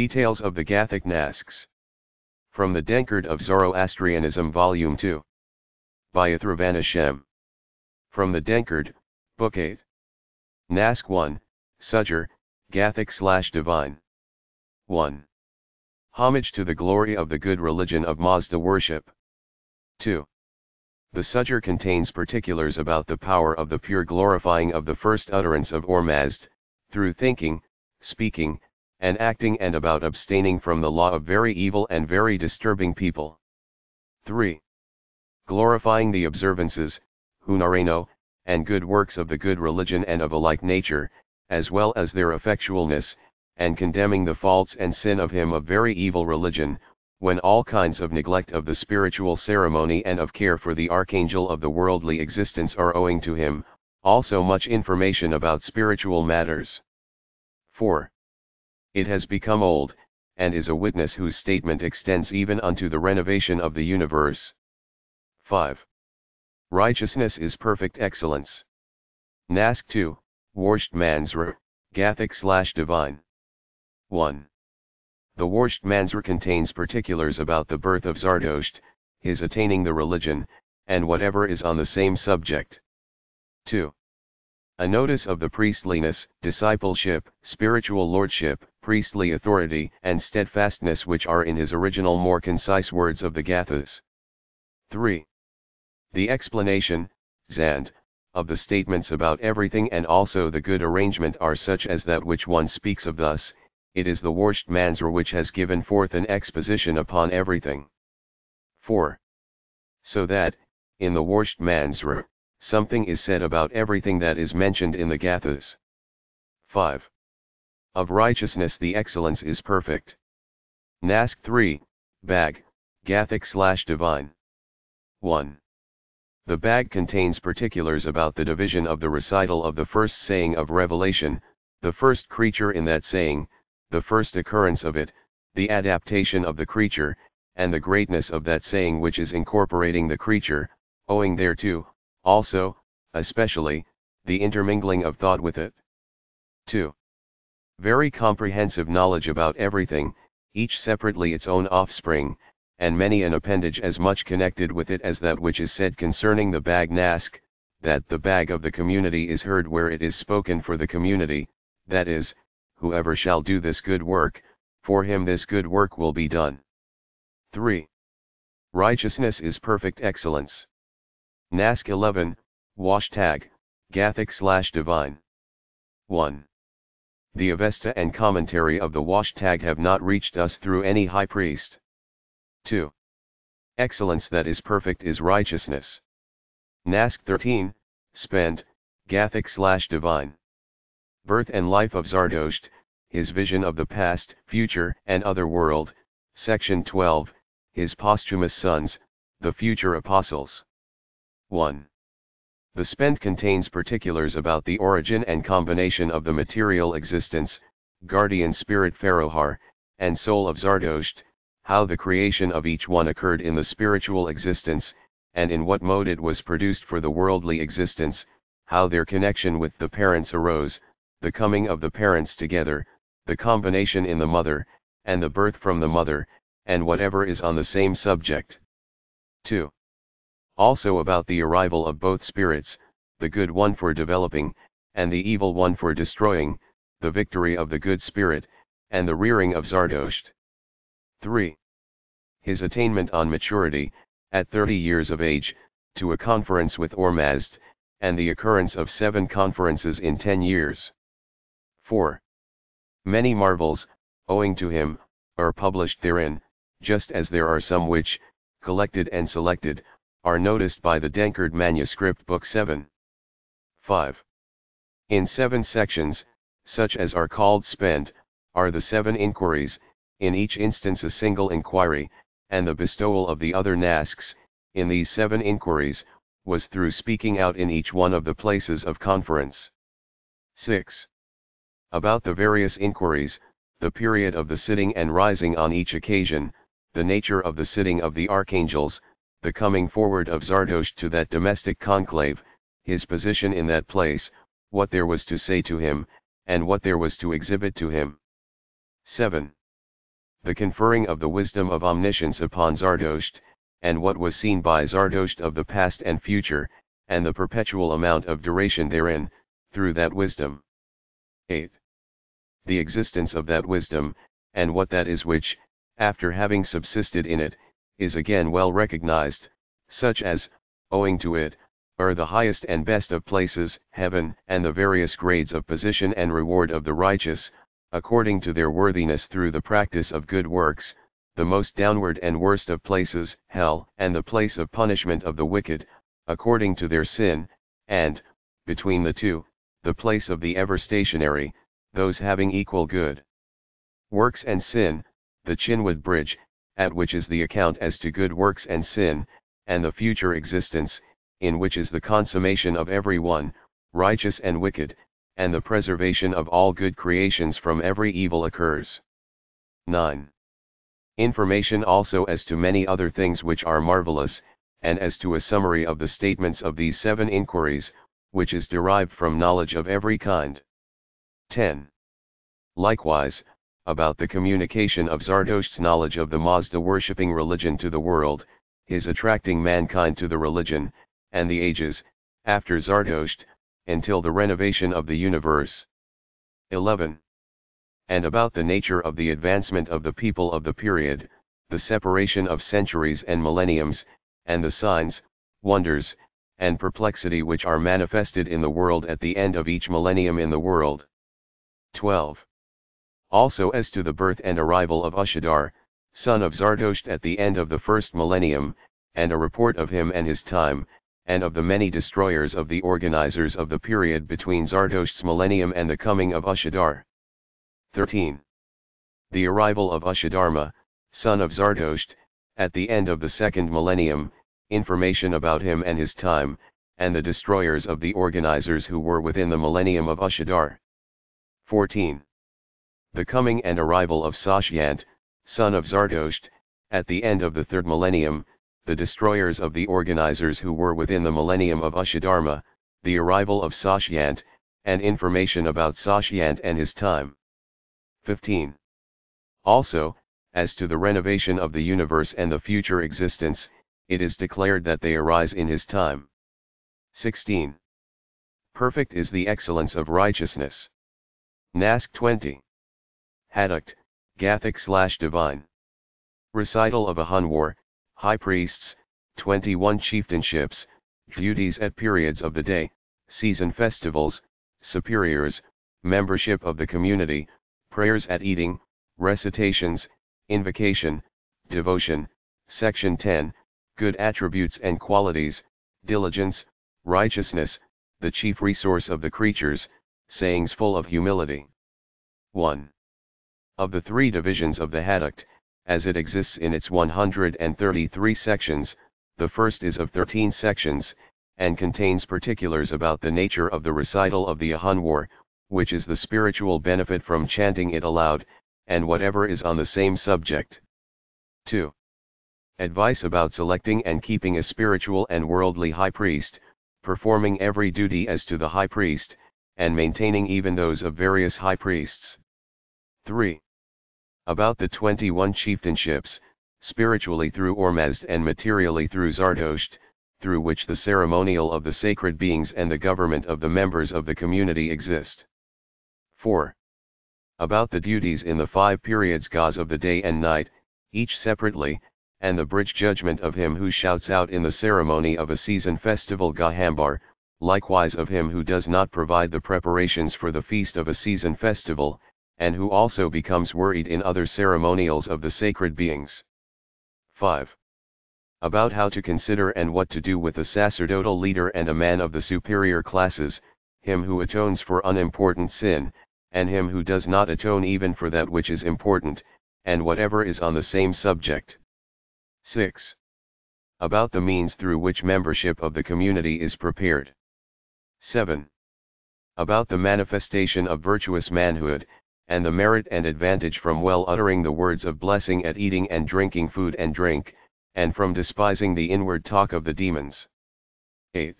Details of the Gathic Nasks. From the Denkard of Zoroastrianism Volume 2. By Athravana Shem. From the Denkard, Book 8. Nask 1, Sujur, Gathic slash Divine. 1. Homage to the glory of the good religion of Mazda worship. 2. The Sujur contains particulars about the power of the pure glorifying of the first utterance of Ormazd, through thinking, speaking, and acting and about abstaining from the law of very evil and very disturbing people. 3. Glorifying the observances, Hunareno, and good works of the good religion and of a like nature, as well as their effectualness, and condemning the faults and sin of him of very evil religion, when all kinds of neglect of the spiritual ceremony and of care for the archangel of the worldly existence are owing to him, also much information about spiritual matters. 4. It has become old, and is a witness whose statement extends even unto the renovation of the universe. 5. Righteousness is perfect excellence. Nask 2, Warsht Manzra, Gathic slash Divine. 1. The Warsht Manzra contains particulars about the birth of Zardosht, his attaining the religion, and whatever is on the same subject. 2. A notice of the priestliness, discipleship, spiritual lordship, priestly authority and steadfastness which are in his original more concise words of the Gathas. 3. The explanation, Zand, of the statements about everything and also the good arrangement are such as that which one speaks of thus, it is the Warsht Manzra which has given forth an exposition upon everything. 4. So that, in the Warsht Manzra, something is said about everything that is mentioned in the Gathas. 5. Of righteousness the excellence is perfect. Nask 3, Bag, Gathic slash Divine. 1. The bag contains particulars about the division of the recital of the first saying of Revelation, the first creature in that saying, the first occurrence of it, the adaptation of the creature, and the greatness of that saying which is incorporating the creature, owing thereto, also, especially, the intermingling of thought with it. 2. Very comprehensive knowledge about everything, each separately its own offspring, and many an appendage as much connected with it as that which is said concerning the bag nask, that the bag of the community is heard where it is spoken for the community, that is, whoever shall do this good work, for him this good work will be done. 3. Righteousness is perfect excellence. Nask 11, Washtag, Gathic slash Divine. 1. The Avesta and commentary of the Washtag have not reached us through any high priest. 2. Excellence that is perfect is righteousness. Nask 13, Spend, Gathic slash Divine. Birth and Life of Zardosht, His Vision of the Past, Future and Other World, Section 12, His Posthumous Sons, the Future Apostles. 1. The spend contains particulars about the origin and combination of the material existence, guardian spirit Fravahar, and soul of Zardosht, how the creation of each one occurred in the spiritual existence, and in what mode it was produced for the worldly existence, how their connection with the parents arose, the coming of the parents together, the combination in the mother, and the birth from the mother, and whatever is on the same subject. 2 also about the arrival of both spirits, the good one for developing, and the evil one for destroying, the victory of the good spirit, and the rearing of Zardosht. 3. His attainment on maturity, at 30 years of age, to a conference with Ormazd, and the occurrence of seven conferences in 10 years. 4. Many marvels, owing to him, are published therein, just as there are some which, collected and selected, are noticed by the Denkard manuscript book 7. 5. In seven sections, such as are called spend, are the seven inquiries, in each instance a single inquiry, and the bestowal of the other nasks, in these seven inquiries, was through speaking out in each one of the places of conference. 6. About the various inquiries, the period of the sitting and rising on each occasion, the nature of the sitting of the archangels, the coming forward of Zardosht to that domestic conclave, his position in that place, what there was to say to him, and what there was to exhibit to him. 7. the conferring of the wisdom of omniscience upon Zardosht, and what was seen by Zardosht of the past and future, and the perpetual amount of duration therein, through that wisdom. 8. The existence of that wisdom, and what that is which, after having subsisted in it, is again well recognized, such as, owing to it, are the highest and best of places, heaven, and the various grades of position and reward of the righteous, according to their worthiness through the practice of good works, the most downward and worst of places, hell, and the place of punishment of the wicked, according to their sin, and, between the two, the place of the ever stationary, those having equal good. Works and sin, the Chinvad Bridge, at which is the account as to good works and sin, and the future existence, in which is the consummation of every one, righteous and wicked, and the preservation of all good creations from every evil occurs. 9. Information also as to many other things which are marvelous, and as to a summary of the statements of these seven inquiries, which is derived from knowledge of every kind. 10. Likewise, about the communication of Zardosht's knowledge of the Mazda worshipping religion to the world, his attracting mankind to the religion, and the ages, after Zardosht, until the renovation of the universe. 11. And about the nature of the advancement of the people of the period, the separation of centuries and millenniums, and the signs, wonders, and perplexity which are manifested in the world at the end of each millennium in the world. 12. Also as to the birth and arrival of Ushadar, son of Zardosht at the end of the first millennium, and a report of him and his time, and of the many destroyers of the organizers of the period between Zardosht's millennium and the coming of Ushadar. 13. The arrival of Ushadarma, son of Zardosht, at the end of the second millennium, information about him and his time, and the destroyers of the organizers who were within the millennium of Ushadar. 14. The coming and arrival of Sashyant, son of Zardosht, at the end of the third millennium, the destroyers of the organizers who were within the millennium of Ushadharma, the arrival of Sashyant, and information about Sashyant and his time. 15. Also, as to the renovation of the universe and the future existence, it is declared that they arise in his time. 16. Perfect is the excellence of righteousness. Nask 20. Hadukt, Gathic slash Divine. Recital of Ahunavar, high priests, 21 chieftainships, duties at periods of the day, season festivals, superiors, membership of the community, prayers at eating, recitations, invocation, devotion, section 10, good attributes and qualities, diligence, righteousness, the chief resource of the creatures, sayings full of humility. 1. Of the three divisions of the Hadukt, as it exists in its 133 sections, the first is of 13 sections, and contains particulars about the nature of the recital of the Ahunavar, which is the spiritual benefit from chanting it aloud, and whatever is on the same subject. 2. Advice about selecting and keeping a spiritual and worldly high priest, performing every duty as to the high priest, and maintaining even those of various high priests. 3. About the 21 chieftainships, spiritually through Ormazd and materially through Zardosht, through which the ceremonial of the sacred beings and the government of the members of the community exist. 4. About the duties in the five periods Gaz of the day and night, each separately, and the bridge judgment of him who shouts out in the ceremony of a season festival Gahambar, likewise of him who does not provide the preparations for the feast of a season festival, and who also becomes worried in other ceremonials of the sacred beings. 5. About how to consider and what to do with a sacerdotal leader and a man of the superior classes, him who atones for unimportant sin, and him who does not atone even for that which is important, and whatever is on the same subject. 6. About the means through which membership of the community is prepared. 7. About the manifestation of virtuous manhood, and the merit and advantage from well uttering the words of blessing at eating and drinking food and drink, and from despising the inward talk of the demons. 8.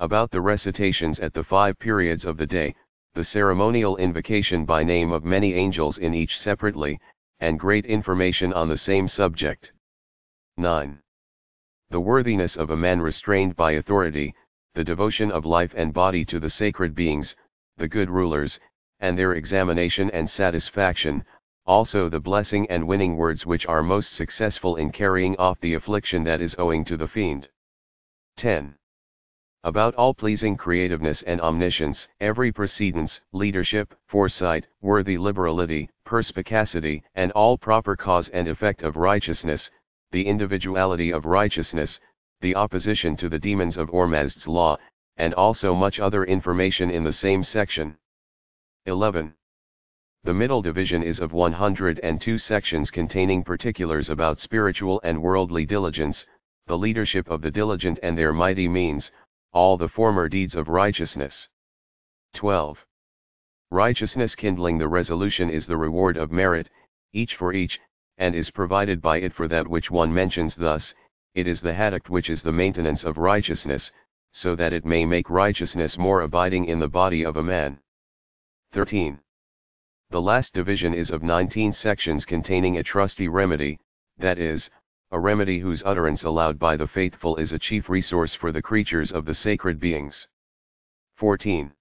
About the recitations at the five periods of the day, the ceremonial invocation by name of many angels in each separately, and great information on the same subject. 9. The worthiness of a man restrained by authority, the devotion of life and body to the sacred beings, the good rulers, and their examination and satisfaction, also the blessing and winning words which are most successful in carrying off the affliction that is owing to the fiend. 10. About all pleasing creativeness and omniscience, every precedence, leadership, foresight, worthy liberality, perspicacity, and all proper cause and effect of righteousness, the individuality of righteousness, the opposition to the demons of Ormazd's law, and also much other information in the same section. 11. The middle division is of 102 sections containing particulars about spiritual and worldly diligence, the leadership of the diligent and their mighty means, all the former deeds of righteousness. 12. Righteousness kindling the resolution is the reward of merit, each for each, and is provided by it for that which one mentions thus, it is the Hadukt which is the maintenance of righteousness, so that it may make righteousness more abiding in the body of a man. 13. The last division is of 19 sections containing a trusty remedy, that is, a remedy whose utterance allowed by the faithful is a chief resource for the creatures of the sacred beings. 14.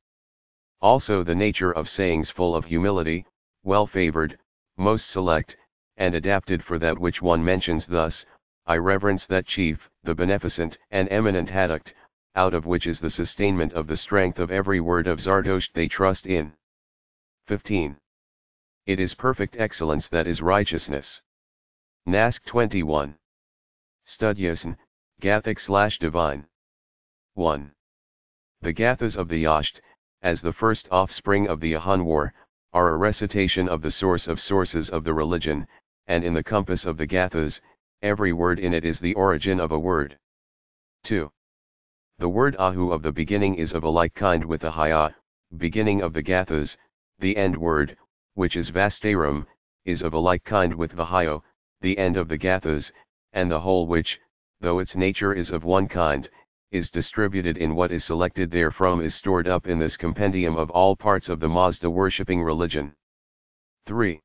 Also the nature of sayings full of humility, well favored, most select, and adapted for that which one mentions thus, I reverence that chief, the beneficent and eminent Hadukt, out of which is the sustainment of the strength of every word of Zardosht they trust in. 15. It is perfect excellence that is righteousness. Nask 21. Studyasn, Gathic slash divine. 1. The Gathas of the Yasht, as the first offspring of the Ahunavar, are a recitation of the source of sources of the religion, and in the compass of the Gathas, every word in it is the origin of a word. 2. The word Ahu of the beginning is of a like kind with the Haya, beginning of the Gathas, the end word, which is Vastaram, is of a like kind with Vahayo, the end of the Gathas, and the whole which, though its nature is of one kind, is distributed in what is selected therefrom is stored up in this compendium of all parts of the Mazda worshipping religion. 3.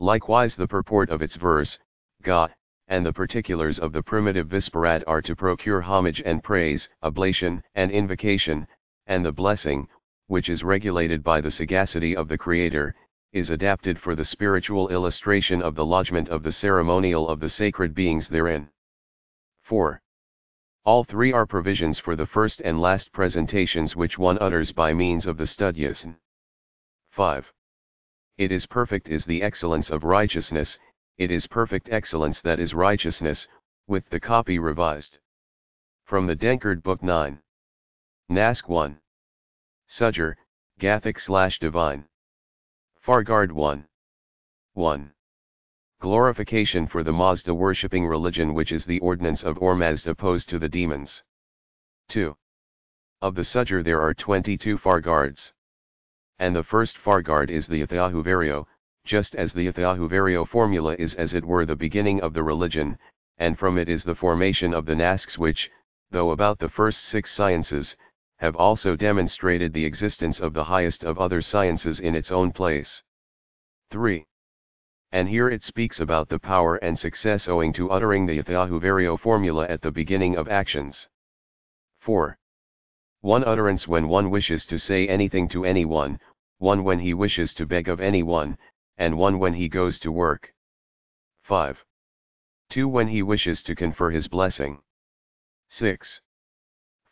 Likewise the purport of its verse, Ga, and the particulars of the primitive Visparad are to procure homage and praise, oblation and invocation, and the blessing, which is regulated by the sagacity of the Creator, is adapted for the spiritual illustration of the lodgment of the ceremonial of the sacred beings therein. 4. All three are provisions for the first and last presentations which one utters by means of the studyasn. 5. It is perfect is the excellence of righteousness, it is perfect excellence that is righteousness, with the copy revised. From the Denkard Book 9. Nask 1. Sujur, Gathic slash Divine. Fargard 1. 1. Glorification for the Mazda worshipping religion which is the ordinance of Ormazd opposed to the demons. 2. Of the Sujur there are 22 Fargards and the first Fargard is the Athahuvario, just as the Athahuvario formula is as it were the beginning of the religion, and from it is the formation of the Nasks which, though about the first six sciences, have also demonstrated the existence of the highest of other sciences in its own place. 3. And here it speaks about the power and success owing to uttering the Athahuvario formula at the beginning of actions. 4. One utterance when one wishes to say anything to anyone, one when he wishes to beg of anyone, and one when he goes to work. 5. 2 when he wishes to confer his blessing. 6.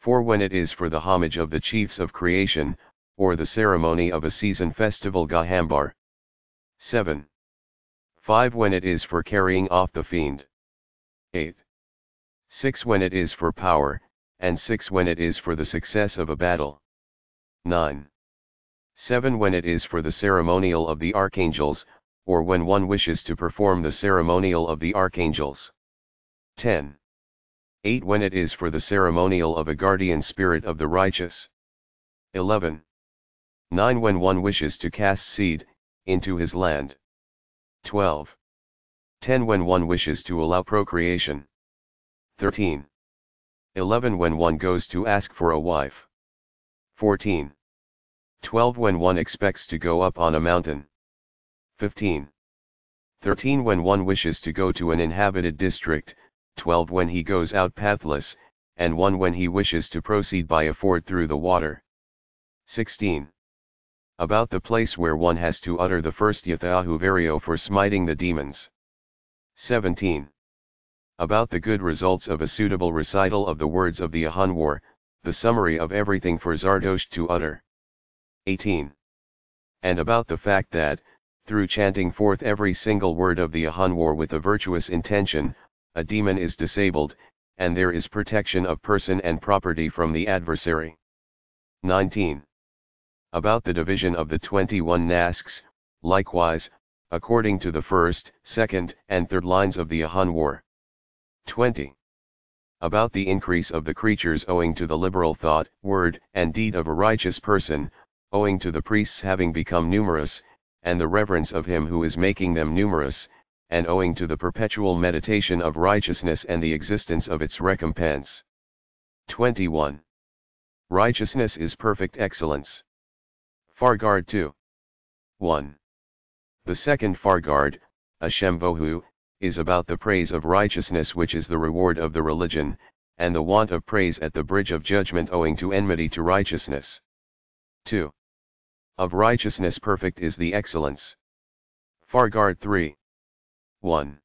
4 when it is for the homage of the chiefs of creation, or the ceremony of a season festival Gahambar. 7. 5 when it is for carrying off the fiend. 8. 6 when it is for power, and 6 when it is for the success of a battle. 9. 7 When it is for the ceremonial of the archangels, or when one wishes to perform the ceremonial of the archangels. 10. 8 When it is for the ceremonial of a guardian spirit of the righteous. 11. 9 When one wishes to cast seed, into his land. 12. 10 When one wishes to allow procreation. 13. 11 When one goes to ask for a wife. 14. 12 When one expects to go up on a mountain. 15. 13 when one wishes to go to an inhabited district, 12 when he goes out pathless, and 1 when he wishes to proceed by a ford through the water. 16. About the place where one has to utter the first Yathahu Vario for smiting the demons. 17. About the good results of a suitable recital of the words of the Ahunavar, the summary of everything for Zardosh to utter. 18. And about the fact that, through chanting forth every single word of the Ahunavar with a virtuous intention, a demon is disabled, and there is protection of person and property from the adversary. 19. About the division of the 21 nasks, likewise, according to the first, second, and third lines of the Ahunavar. 20 about the increase of the creatures owing to the liberal thought, word, and deed of a righteous person, owing to the priests having become numerous, and the reverence of him who is making them numerous, and owing to the perpetual meditation of righteousness and the existence of its recompense. 21. Righteousness is perfect excellence. Fargard 2. 1. The second Fargard, Ashemvohu, is about the praise of righteousness which is the reward of the religion, and the want of praise at the bridge of judgment owing to enmity to righteousness. 2. Of righteousness perfect is the excellence. Fargard 3. 1.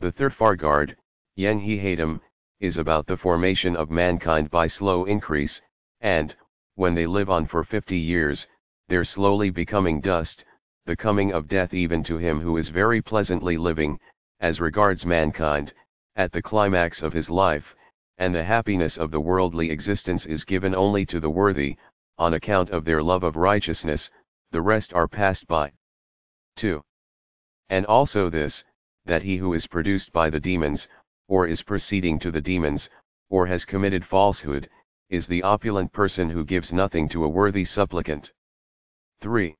The third Fargard, Yenhi Hatam, is about the formation of mankind by slow increase, and, when they live on for fifty years, their slowly becoming dust, the coming of death even to him who is very pleasantly living, as regards mankind, at the climax of his life, and the happiness of the worldly existence is given only to the worthy, on account of their love of righteousness, the rest are passed by. 2. And also this, that he who is produced by the demons, or is proceeding to the demons, or has committed falsehood, is the opulent person who gives nothing to a worthy supplicant. 3.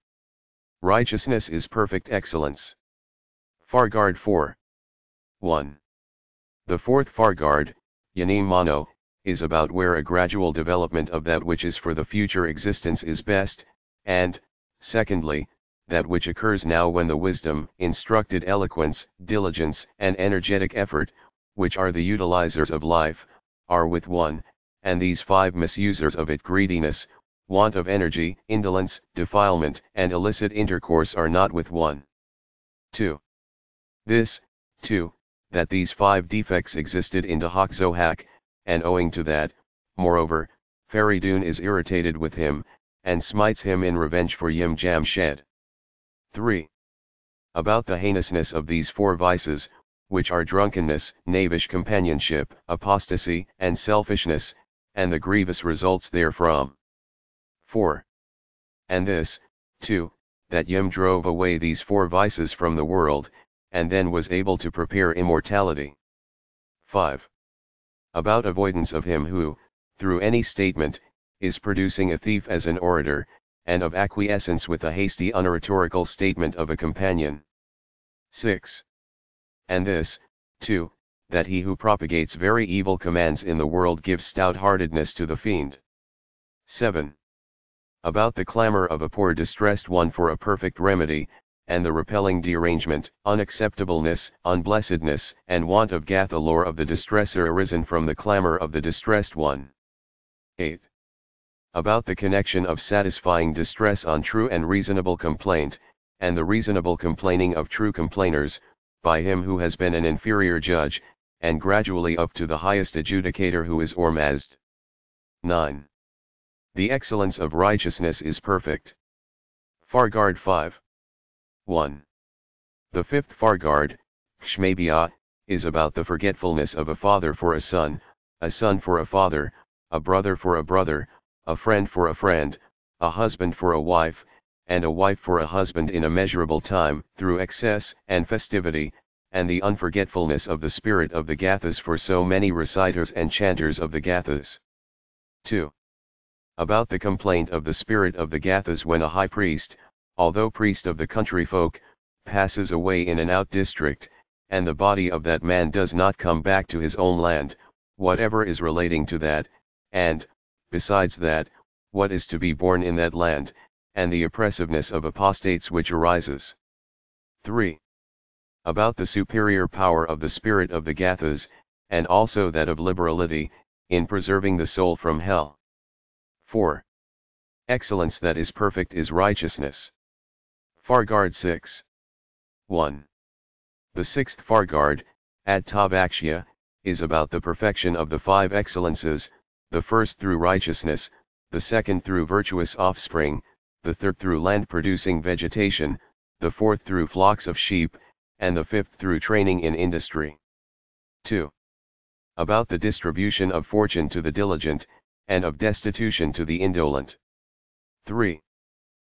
Righteousness is perfect excellence. Fargard 4. 1. The fourth Fargard, Yanim Mano, is about where a gradual development of that which is for the future existence is best, and, secondly, that which occurs now when the wisdom, instructed eloquence, diligence, and energetic effort, which are the utilizers of life, are with one, and these five misusers of it greediness, want of energy, indolence, defilement, and illicit intercourse are not with one. 2. This, too, that these five defects existed in Dahak Zohak, and owing to that, moreover, Faridun is irritated with him, and smites him in revenge for Yim Jamshed. 3. About the heinousness of these four vices, which are drunkenness, knavish companionship, apostasy, and selfishness, and the grievous results therefrom. 4. And this, too, that Yim drove away these four vices from the world, and then was able to prepare immortality. 5. About avoidance of him who, through any statement, is producing a thief as an orator, and of acquiescence with a hasty unoratorical statement of a companion. 6. And this, too, that he who propagates very evil commands in the world gives stout-heartedness to the fiend. 7. About the clamor of a poor distressed one for a perfect remedy, and the repelling derangement, unacceptableness, unblessedness, and want of gathalor of the distresser arisen from the clamor of the distressed one. 8. About the connection of satisfying distress on true and reasonable complaint, and the reasonable complaining of true complainers, by him who has been an inferior judge, and gradually up to the highest adjudicator who is Ormazd. 9. The excellence of righteousness is perfect. Fargard 5. 1. The fifth Fargard, Kshmabia, is about the forgetfulness of a father for a son, a son for a father, a brother for a brother, a friend for a friend, a husband for a wife, and a wife for a husband in a measurable time, through excess and festivity, and the unforgetfulness of the spirit of the Gathas for so many reciters and chanters of the Gathas. 2. About the complaint of the spirit of the Gathas when a high priest, although priest of the country folk, passes away in an out district, and the body of that man does not come back to his own land, whatever is relating to that, and, besides that, what is to be born in that land, and the oppressiveness of apostates which arises. 3. About the superior power of the spirit of the Gathas, and also that of liberality, in preserving the soul from hell. 4. Excellence that is perfect is righteousness. Fargard 6. 1. The sixth Fargard, Adtavakshya, is about the perfection of the five excellences, the first through righteousness, the second through virtuous offspring, the third through land producing vegetation, the fourth through flocks of sheep, and the fifth through training in industry. 2. About the distribution of fortune to the diligent, and of destitution to the indolent. 3.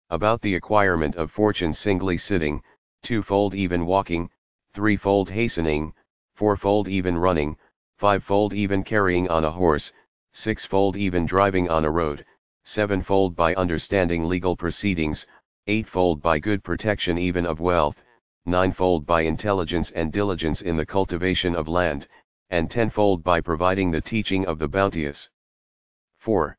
About the acquirement of fortune singly sitting, twofold even walking, threefold hastening, fourfold even running, fivefold even carrying on a horse, sixfold even driving on a road, sevenfold by understanding legal proceedings, eightfold by good protection even of wealth, ninefold by intelligence and diligence in the cultivation of land, and tenfold by providing the teaching of the bounteous. 4.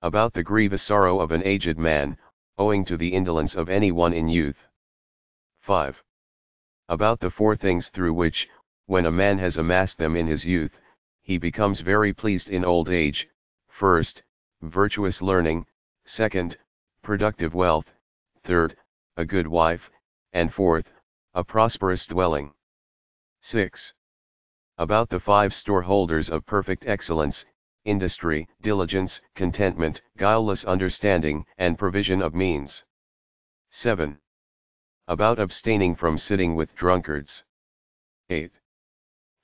About the grievous sorrow of an aged man, owing to the indolence of any one in youth. 5. About the four things through which, when a man has amassed them in his youth, he becomes very pleased in old age, first, virtuous learning, second, productive wealth, third, a good wife, and fourth, a prosperous dwelling. 6. About the five storeholders of perfect excellence, industry, diligence, contentment, guileless understanding, and provision of means. 7. About abstaining from sitting with drunkards. 8.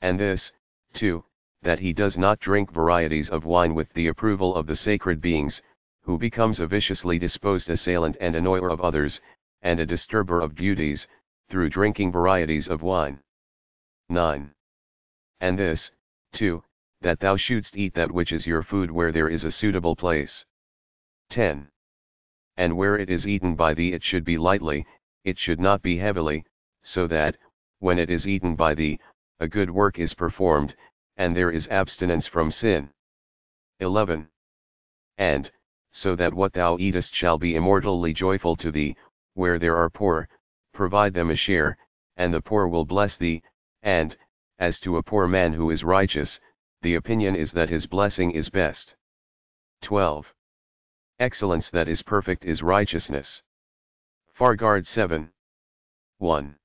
And this, too, that he does not drink varieties of wine with the approval of the sacred beings, who becomes a viciously disposed assailant and annoyer of others, and a disturber of duties, through drinking varieties of wine. 9. And this, too, that thou shouldst eat that which is your food where there is a suitable place. 10. And where it is eaten by thee it should be lightly, it should not be heavily, so that, when it is eaten by thee, a good work is performed, and there is abstinence from sin. 11. And, so that what thou eatest shall be immortally joyful to thee, where there are poor, provide them a share, and the poor will bless thee, and, as to a poor man who is righteous, the opinion is that his blessing is best. 12. Excellence that is perfect is righteousness. Fargard 7. 1.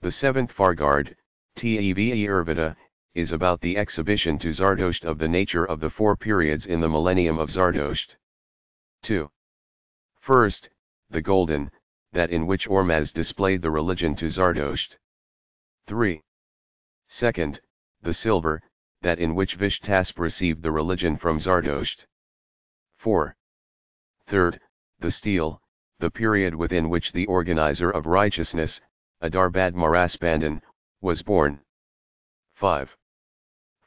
The seventh Fargard, Teve Irvita, is about the exhibition to Zardosht of the nature of the four periods in the millennium of Zardosht. 2. First, the golden, that in which Ormazd displayed the religion to Zardosht. 3. Second, the silver, that in which Vishtasp received the religion from Zardosht. 4. Third, the steel, the period within which the organizer of righteousness, Adarbad Maraspandan, was born. 5.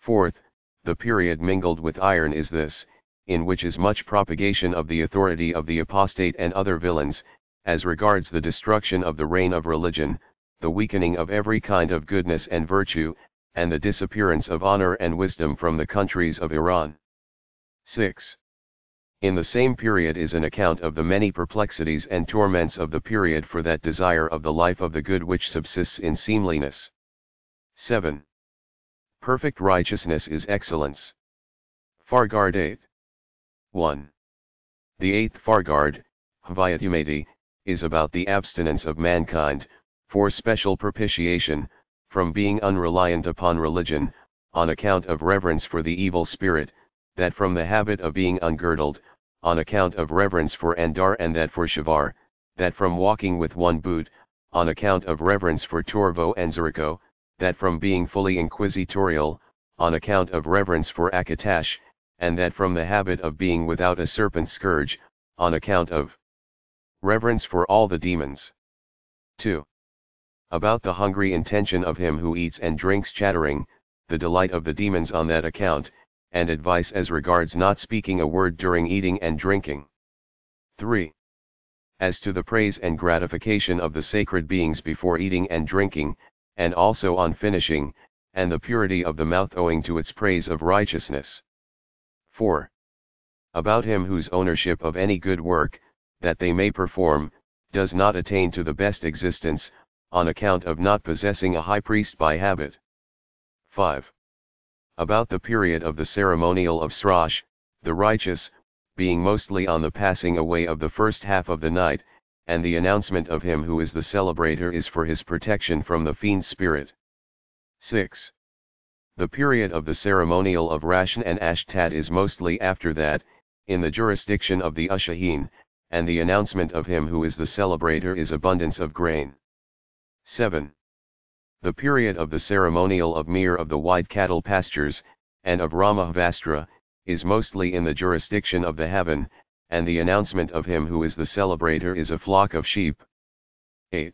Fourth, the period mingled with iron is this, in which is much propagation of the authority of the apostate and other villains, as regards the destruction of the reign of religion, the weakening of every kind of goodness and virtue, and the disappearance of honor and wisdom from the countries of Iran. 6. In the same period is an account of the many perplexities and torments of the period for that desire of the life of the good which subsists in seemliness. 7. Perfect righteousness is excellence. Fargard 8. 1. The eighth Fargard, Hvayatumati, is about the abstinence of mankind, for special propitiation, from being unreliant upon religion, on account of reverence for the evil spirit, that from the habit of being ungirdled, on account of reverence for Andar and that for Shavar, that from walking with one boot, on account of reverence for Torvo and Zeriko, that from being fully inquisitorial, on account of reverence for Akatash, and that from the habit of being without a serpent scourge, on account of Reverence for all the demons. 2. About the hungry intention of him who eats and drinks chattering, the delight of the demons on that account, and advice as regards not speaking a word during eating and drinking. 3. As to the praise and gratification of the sacred beings before eating and drinking, and also on finishing, and the purity of the mouth owing to its praise of righteousness. 4. About him whose ownership of any good work, that they may perform, does not attain to the best existence, on account of not possessing a high priest by habit. 5. About the period of the ceremonial of Srosh, the righteous, being mostly on the passing away of the first half of the night, and the announcement of him who is the celebrator is for his protection from the fiend spirit. 6. The period of the ceremonial of Rashn and Ashtad is mostly after that, in the jurisdiction of the Ushahin, and the announcement of him who is the celebrator is abundance of grain. 7. The period of the ceremonial of Mir of the wide cattle pastures, and of Ramahvastra, is mostly in the jurisdiction of the heaven, and the announcement of him who is the celebrator is a flock of sheep. 8.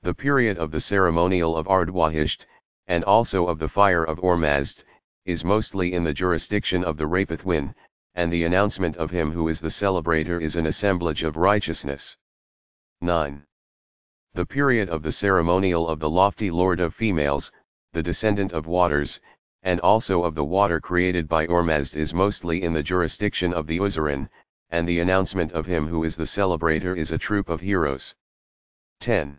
The period of the ceremonial of Ardwahisht, and also of the fire of Ormazd, is mostly in the jurisdiction of the Rapithwin, and the announcement of him who is the celebrator is an assemblage of righteousness. 9. The period of the ceremonial of the lofty lord of females, the descendant of waters, and also of the water created by Ormazd is mostly in the jurisdiction of the Uzarin, and the announcement of him who is the celebrator is a troop of heroes. 10.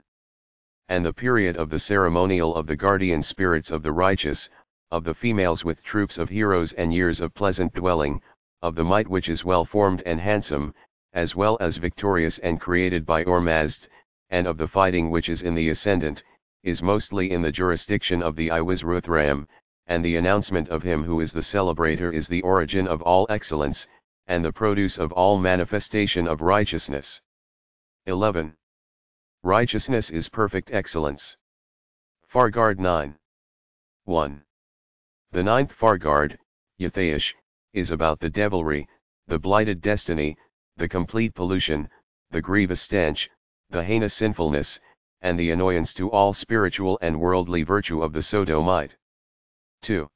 And the period of the ceremonial of the guardian spirits of the righteous, of the females with troops of heroes and years of pleasant dwelling, of the might which is well formed and handsome, as well as victorious and created by Ormazd, and of the fighting which is in the ascendant, is mostly in the jurisdiction of the Iwizruthram, and the announcement of him who is the celebrator is the origin of all excellence, and the produce of all manifestation of righteousness. 11. Righteousness is perfect excellence. Fargard 9. 1. The ninth Fargard, Yathaish, is about the devilry, the blighted destiny, the complete pollution, the grievous stench, the heinous sinfulness, and the annoyance to all spiritual and worldly virtue of the Sodomite. 2.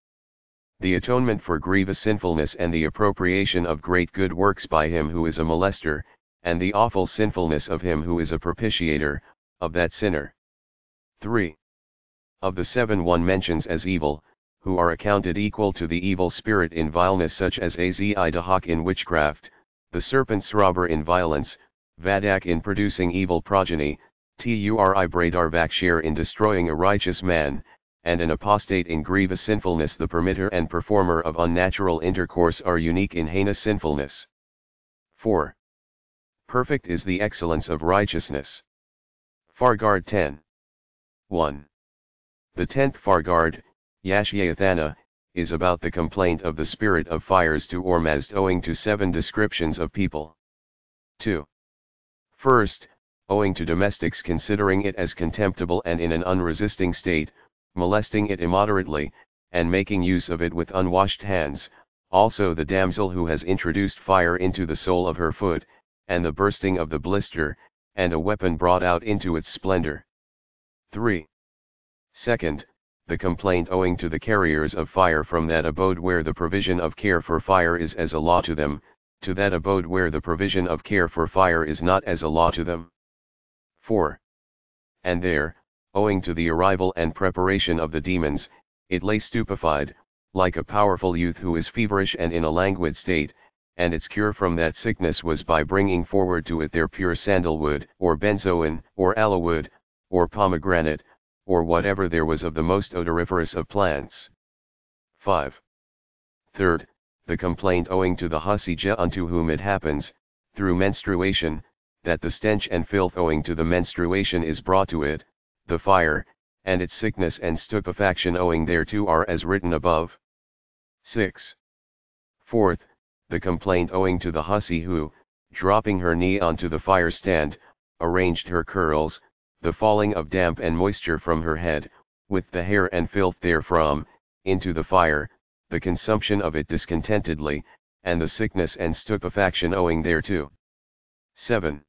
The atonement for grievous sinfulness and the appropriation of great good works by him who is a molester, and the awful sinfulness of him who is a propitiator, of that sinner. 3. Of the seven one mentions as evil, who are accounted equal to the evil spirit in vileness such as Azi Dahak in witchcraft, the serpent's robber in violence, Vadak in producing evil progeny, Turi Bradar in destroying a righteous man, and an apostate in grievous sinfulness the permitter and performer of unnatural intercourse are unique in heinous sinfulness. 4. Perfect is the excellence of righteousness. Fargard 10. 1. The tenth Fargard, Yashyathana, is about the complaint of the spirit of fires to Ormazd owing to seven descriptions of people. 2. First, owing to domestics considering it as contemptible and in an unresisting state, molesting it immoderately, and making use of it with unwashed hands, also the damsel who has introduced fire into the sole of her foot, and the bursting of the blister, and a weapon brought out into its splendor. 3. Second, the complaint owing to the carriers of fire from that abode where the provision of care for fire is as a law to them, to that abode where the provision of care for fire is not as a law to them. 4. And there, owing to the arrival and preparation of the demons, it lay stupefied, like a powerful youth who is feverish and in a languid state, and its cure from that sickness was by bringing forward to it their pure sandalwood, or benzoin, or aloewood, or pomegranate, or whatever there was of the most odoriferous of plants. 5. Third, the complaint owing to the Hasija unto whom it happens, through menstruation, that the stench and filth owing to the menstruation is brought to it, the fire, and its sickness and stupefaction owing thereto are as written above. 6. Fourth, the complaint owing to the hussy who, dropping her knee onto the fire stand, arranged her curls, the falling of damp and moisture from her head, with the hair and filth therefrom, into the fire, the consumption of it discontentedly, and the sickness and stupefaction owing thereto. 7.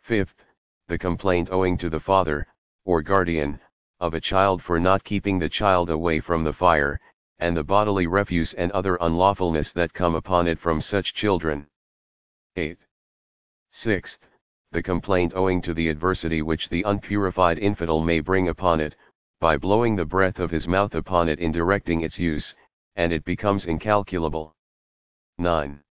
Fifth, the complaint owing to the father, or guardian, of a child for not keeping the child away from the fire, and the bodily refuse and other unlawfulness that come upon it from such children. 8. Sixth, the complaint owing to the adversity which the unpurified infidel may bring upon it, by blowing the breath of his mouth upon it in directing its use, and it becomes incalculable. 9.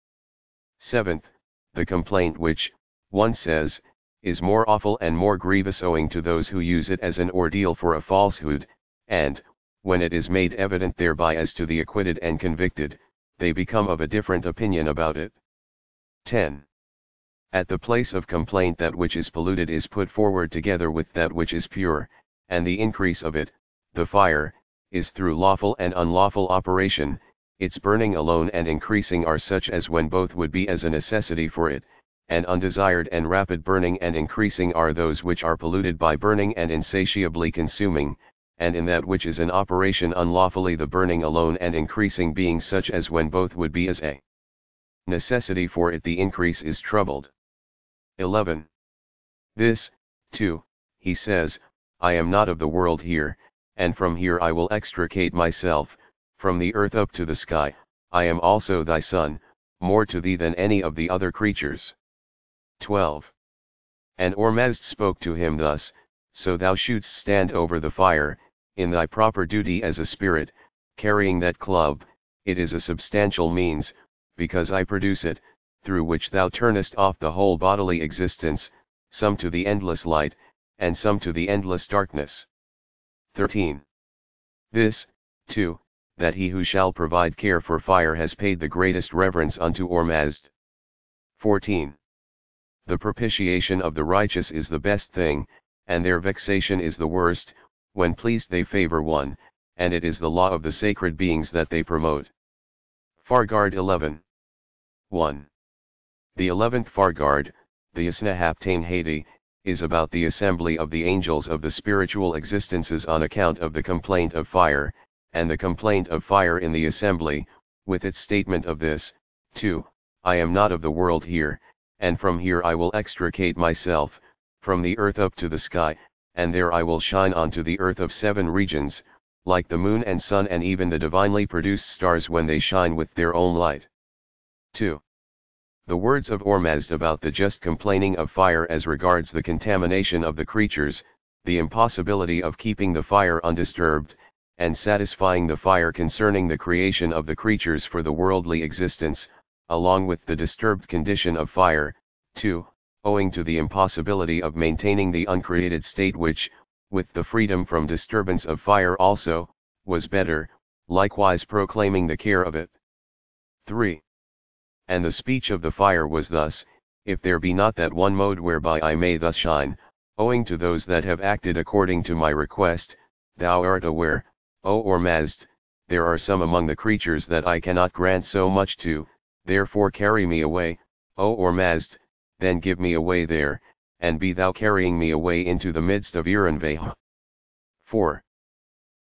Seventh, the complaint which, one says, is more awful and more grievous owing to those who use it as an ordeal for a falsehood, and, when it is made evident thereby as to the acquitted and convicted, they become of a different opinion about it. 10. At the place of complaint that which is polluted is put forward together with that which is pure, and the increase of it, the fire, is through lawful and unlawful operation, its burning alone and increasing are such as when both would be as a necessity for it, and undesired and rapid burning and increasing are those which are polluted by burning and insatiably consuming, and in that which is an operation unlawfully the burning alone and increasing being such as when both would be as a necessity for it the increase is troubled. 11. This, too, he says, I am not of the world here, and from here I will extricate myself, from the earth up to the sky, I am also thy son, more to thee than any of the other creatures. 12. And Ormazd spoke to him thus, So thou shouldst stand over the fire, in thy proper duty as a spirit, carrying that club, it is a substantial means, because I produce it, through which thou turnest off the whole bodily existence, some to the endless light, and some to the endless darkness. 13. This, too, that he who shall provide care for fire has paid the greatest reverence unto Ormazd. 14. The propitiation of the righteous is the best thing, and their vexation is the worst, when pleased they favor one, and it is the law of the sacred beings that they promote. Fargard 11. 1. The eleventh Fargard, the Yasnahaptain Haiti, is about the assembly of the angels of the spiritual existences on account of the complaint of fire, and the complaint of fire in the assembly, with its statement of this, 2, I am not of the world here, and from here I will extricate myself, from the earth up to the sky, and there I will shine onto the earth of seven regions, like the moon and sun and even the divinely produced stars when they shine with their own light. 2. The words of Ormazd about the just complaining of fire as regards the contamination of the creatures, the impossibility of keeping the fire undisturbed, and satisfying the fire concerning the creation of the creatures for the worldly existence, along with the disturbed condition of fire, 2. Owing to the impossibility of maintaining the uncreated state which, with the freedom from disturbance of fire also, was better, likewise proclaiming the care of it. 3. And the speech of the fire was thus, If there be not that one mode whereby I may thus shine, owing to those that have acted according to my request, thou art aware, O Ormazd, there are some among the creatures that I cannot grant so much to, therefore carry me away, O Ormazd, then give me away there, and be thou carrying me away into the midst of Iranveha. 4.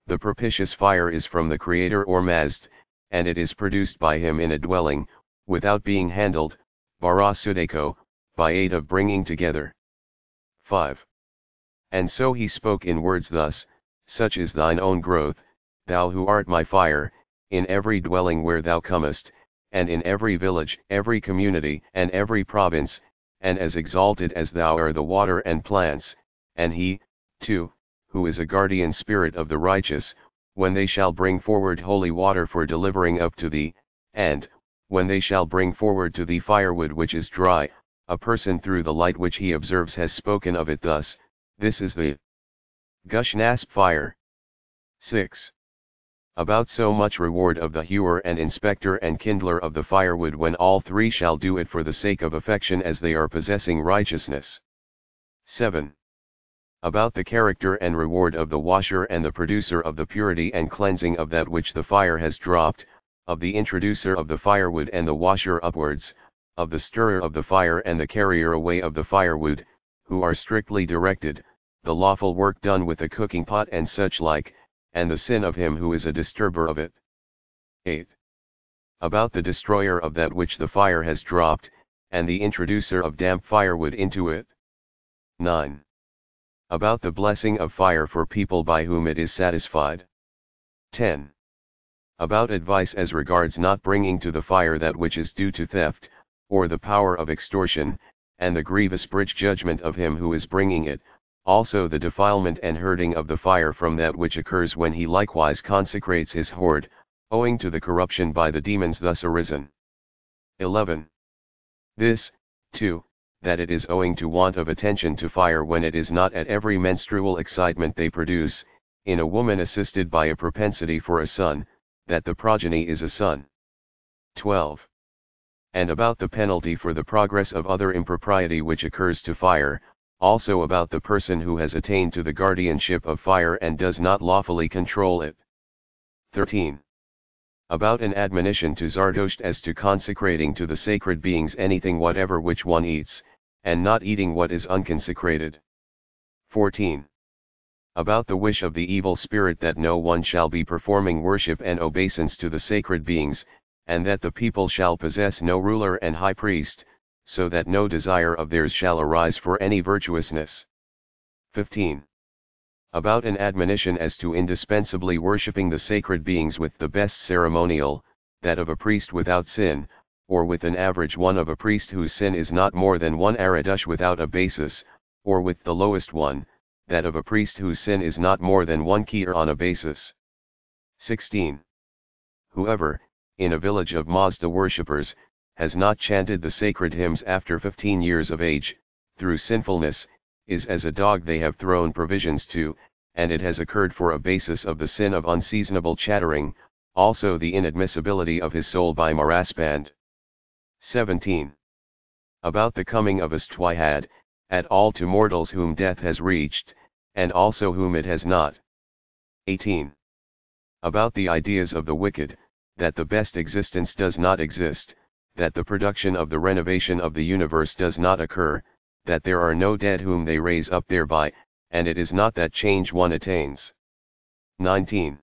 The propitious fire is from the Creator Ormazd, and it is produced by him in a dwelling, without being handled, barasudeko, by aid of bringing together. 5. And so he spoke in words thus, Such is thine own growth, thou who art my fire, in every dwelling where thou comest, and in every village, every community, and every province, and as exalted as thou are the water and plants, and he, too, who is a guardian spirit of the righteous, when they shall bring forward holy water for delivering up to thee, and, when they shall bring forward to thee firewood which is dry, a person through the light which he observes has spoken of it thus, this is the Gushnasp fire. 6. About so much reward of the hewer and inspector and kindler of the firewood when all three shall do it for the sake of affection as they are possessing righteousness. 7. About the character and reward of the washer and the producer of the purity and cleansing of that which the fire has dropped, of the introducer of the firewood and the washer upwards, of the stirrer of the fire and the carrier away of the firewood, who are strictly directed, the lawful work done with the cooking pot and such like, and the sin of him who is a disturber of it. 8. About the destroyer of that which the fire has dropped, and the introducer of damp firewood into it. 9. About the blessing of fire for people by whom it is satisfied. 10. About advice as regards not bringing to the fire that which is due to theft, or the power of extortion, and the grievous bridge judgment of him who is bringing it, also the defilement and hurting of the fire from that which occurs when he likewise consecrates his hoard, owing to the corruption by the demons thus arisen. 11. This, too, that it is owing to want of attention to fire when it is not at every menstrual excitement they produce, in a woman assisted by a propensity for a son, that the progeny is a son. 12. And about the penalty for the progress of other impropriety which occurs to fire, also about the person who has attained to the guardianship of fire and does not lawfully control it. 13. About an admonition to Zardosht as to consecrating to the sacred beings anything whatever which one eats, and not eating what is unconsecrated. 14. About the wish of the evil spirit that no one shall be performing worship and obeisance to the sacred beings, and that the people shall possess no ruler and high priest, so that no desire of theirs shall arise for any virtuousness. 15. About an admonition as to indispensably worshipping the sacred beings with the best ceremonial, that of a priest without sin, or with an average one of a priest whose sin is not more than one aradush without a basis, or with the lowest one, that of a priest whose sin is not more than one kir on a basis. 16. Whoever, in a village of Mazda worshippers, has not chanted the sacred hymns after 15 years of age, through sinfulness, is as a dog they have thrown provisions to, and it has occurred for a basis of the sin of unseasonable chattering, also the inadmissibility of his soul by Maraspand. 17. About the coming of Astwihad, at all to mortals whom death has reached, and also whom it has not. 18. About the ideas of the wicked, that the best existence does not exist, that the production of the renovation of the universe does not occur, that there are no dead whom they raise up thereby, and it is not that change one attains. 19.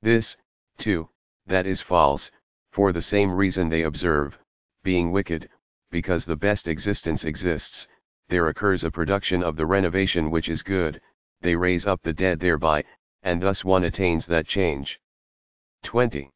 This, too, that is false, for the same reason they observe, being wicked, because the best existence exists, there occurs a production of the renovation which is good, they raise up the dead thereby, and thus one attains that change. 20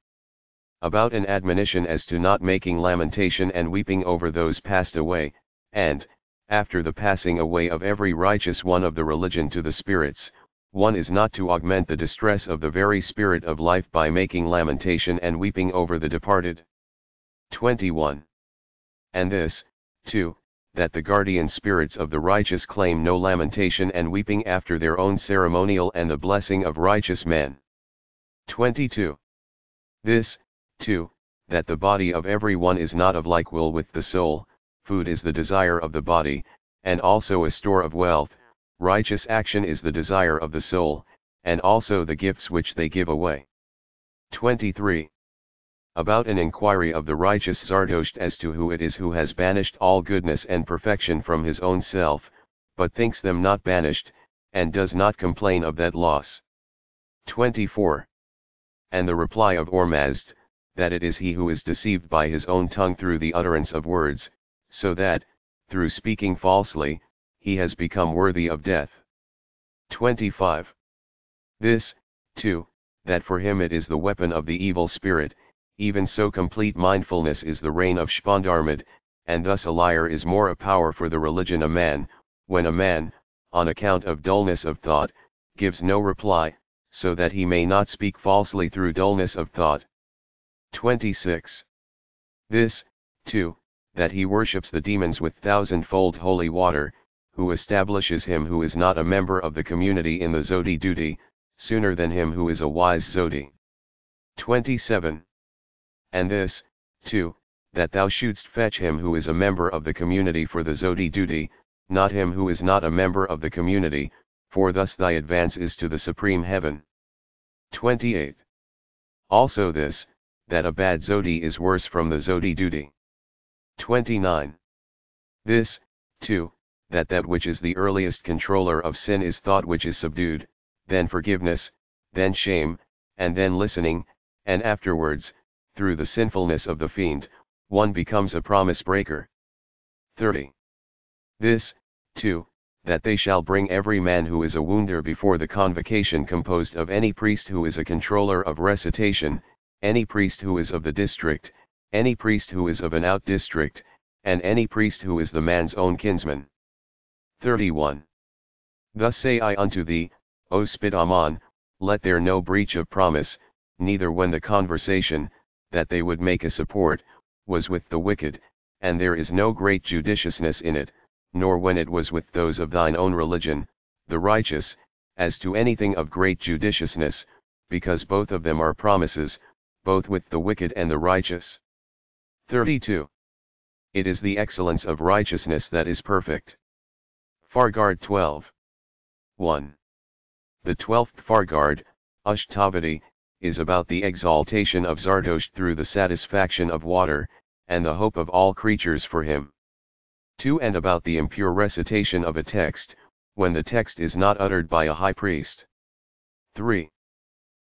about an admonition as to not making lamentation and weeping over those passed away, and, after the passing away of every righteous one of the religion to the spirits, one is not to augment the distress of the very spirit of life by making lamentation and weeping over the departed. 21. And this, too, that the guardian spirits of the righteous claim no lamentation and weeping after their own ceremonial and the blessing of righteous men. 22. This, 2. That the body of every one is not of like will with the soul, food is the desire of the body, and also a store of wealth, righteous action is the desire of the soul, and also the gifts which they give away. 23. About an inquiry of the righteous Zardosht as to who it is who has banished all goodness and perfection from his own self, but thinks them not banished, and does not complain of that loss. 24. And the reply of Ormazd, that it is he who is deceived by his own tongue through the utterance of words, so that, through speaking falsely, he has become worthy of death. 25. This, too, that for him it is the weapon of the evil spirit, even so complete mindfulness is the reign of Shpandarmid, and thus a liar is more a power for the religion a man, when a man, on account of dullness of thought, gives no reply, so that he may not speak falsely through dullness of thought. 26. This, too, that he worships the demons with thousandfold holy water, who establishes him who is not a member of the community in the Zodi duty, sooner than him who is a wise Zodi. 27. And this, too, that thou shouldst fetch him who is a member of the community for the Zodi duty, not him who is not a member of the community, for thus thy advance is to the supreme heaven. 28. Also this, that a bad Zodi is worse from the Zodi duty. 29. This, too, that that which is the earliest controller of sin is thought which is subdued, then forgiveness, then shame, and then listening, and afterwards, through the sinfulness of the fiend, one becomes a promise breaker. 30. This, too, that they shall bring every man who is a wounder before the convocation composed of any priest who is a controller of recitation, any priest who is of the district, any priest who is of an out district, and any priest who is the man's own kinsman. 31. Thus say I unto thee, O Spidaman, let there no breach of promise, neither when the conversation, that they would make a support, was with the wicked, and there is no great judiciousness in it, nor when it was with those of thine own religion, the righteous, as to anything of great judiciousness, because both of them are promises, both with the wicked and the righteous. 32. It is the excellence of righteousness that is perfect. Fargard 12. 1. The twelfth Fargard, Ashtavati, is about the exaltation of Zardosht through the satisfaction of water, and the hope of all creatures for him. 2. And about the impure recitation of a text, when the text is not uttered by a high priest. 3.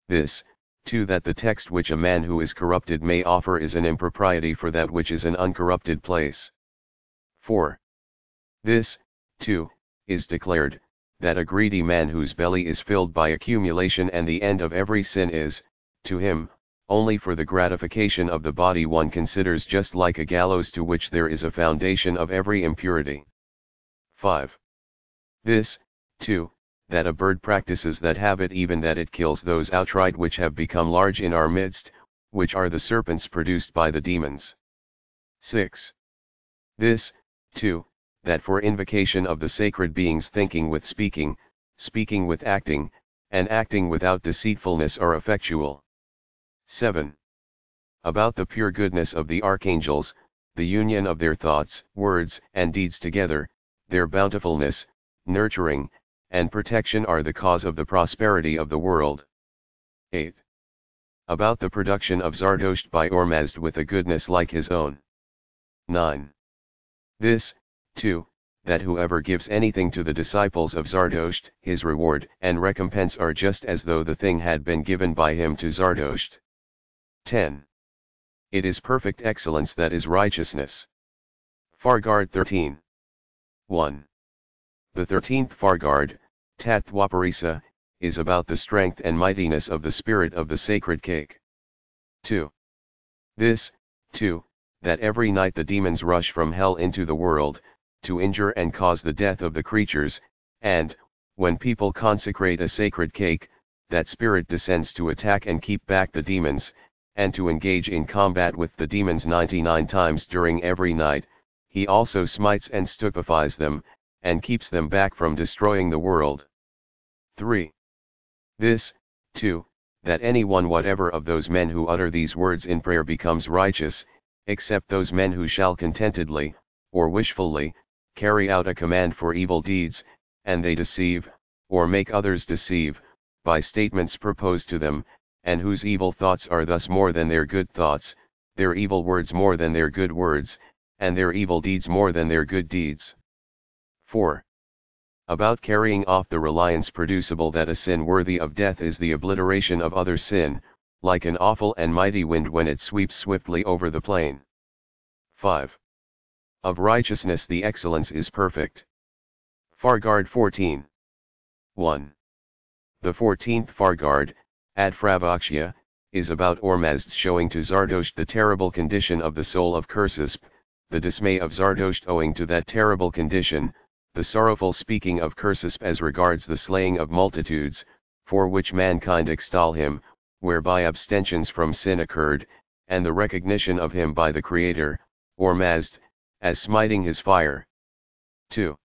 This, too that the text which a man who is corrupted may offer is an impropriety for that which is an uncorrupted place. 4. This, too, is declared, that a greedy man whose belly is filled by accumulation and the end of every sin is, to him, only for the gratification of the body one considers just like a gallows to which there is a foundation of every impurity. 5. This, too, that a bird practices that habit even that it kills those outright which have become large in our midst, which are the serpents produced by the demons. 6. This, too, that for invocation of the sacred beings thinking with speaking, speaking with acting, and acting without deceitfulness are effectual. 7. About the pure goodness of the archangels, the union of their thoughts, words, and deeds together, their bountifulness, nurturing, and protection are the cause of the prosperity of the world. 8. About the production of Zardosht by Ormazd with a goodness like his own. 9. This, too, That whoever gives anything to the disciples of Zardosht, his reward and recompense are just as though the thing had been given by him to Zardosht. 10. It is perfect excellence that is righteousness. Fargard 13. 1. The thirteenth Fargard, Tattwaparisa, is about the strength and mightiness of the spirit of the sacred cake. 2. This, too, that every night the demons rush from hell into the world, to injure and cause the death of the creatures, and, when people consecrate a sacred cake, that spirit descends to attack and keep back the demons, and to engage in combat with the demons 99 times during every night, he also smites and stupefies them, and keeps them back from destroying the world. 3. This, too, that any one whatever of those men who utter these words in prayer becomes righteous, except those men who shall contentedly, or wishfully, carry out a command for evil deeds, and they deceive, or make others deceive, by statements proposed to them, and whose evil thoughts are thus more than their good thoughts, their evil words more than their good words, and their evil deeds more than their good deeds. 4. About carrying off the reliance producible that a sin worthy of death is the obliteration of other sin, like an awful and mighty wind when it sweeps swiftly over the plain. 5. Of righteousness the excellence is perfect. Fargard 14. 1. The fourteenth Fargard, Adfravakshya, is about Ormazd's showing to Zardosht the terrible condition of the soul of Kursisp, the dismay of Zardosht owing to that terrible condition, the sorrowful speaking of Kursisp as regards the slaying of multitudes, for which mankind extol him, whereby abstentions from sin occurred, and the recognition of him by the Creator, Ormazd, as smiting his fire. 2.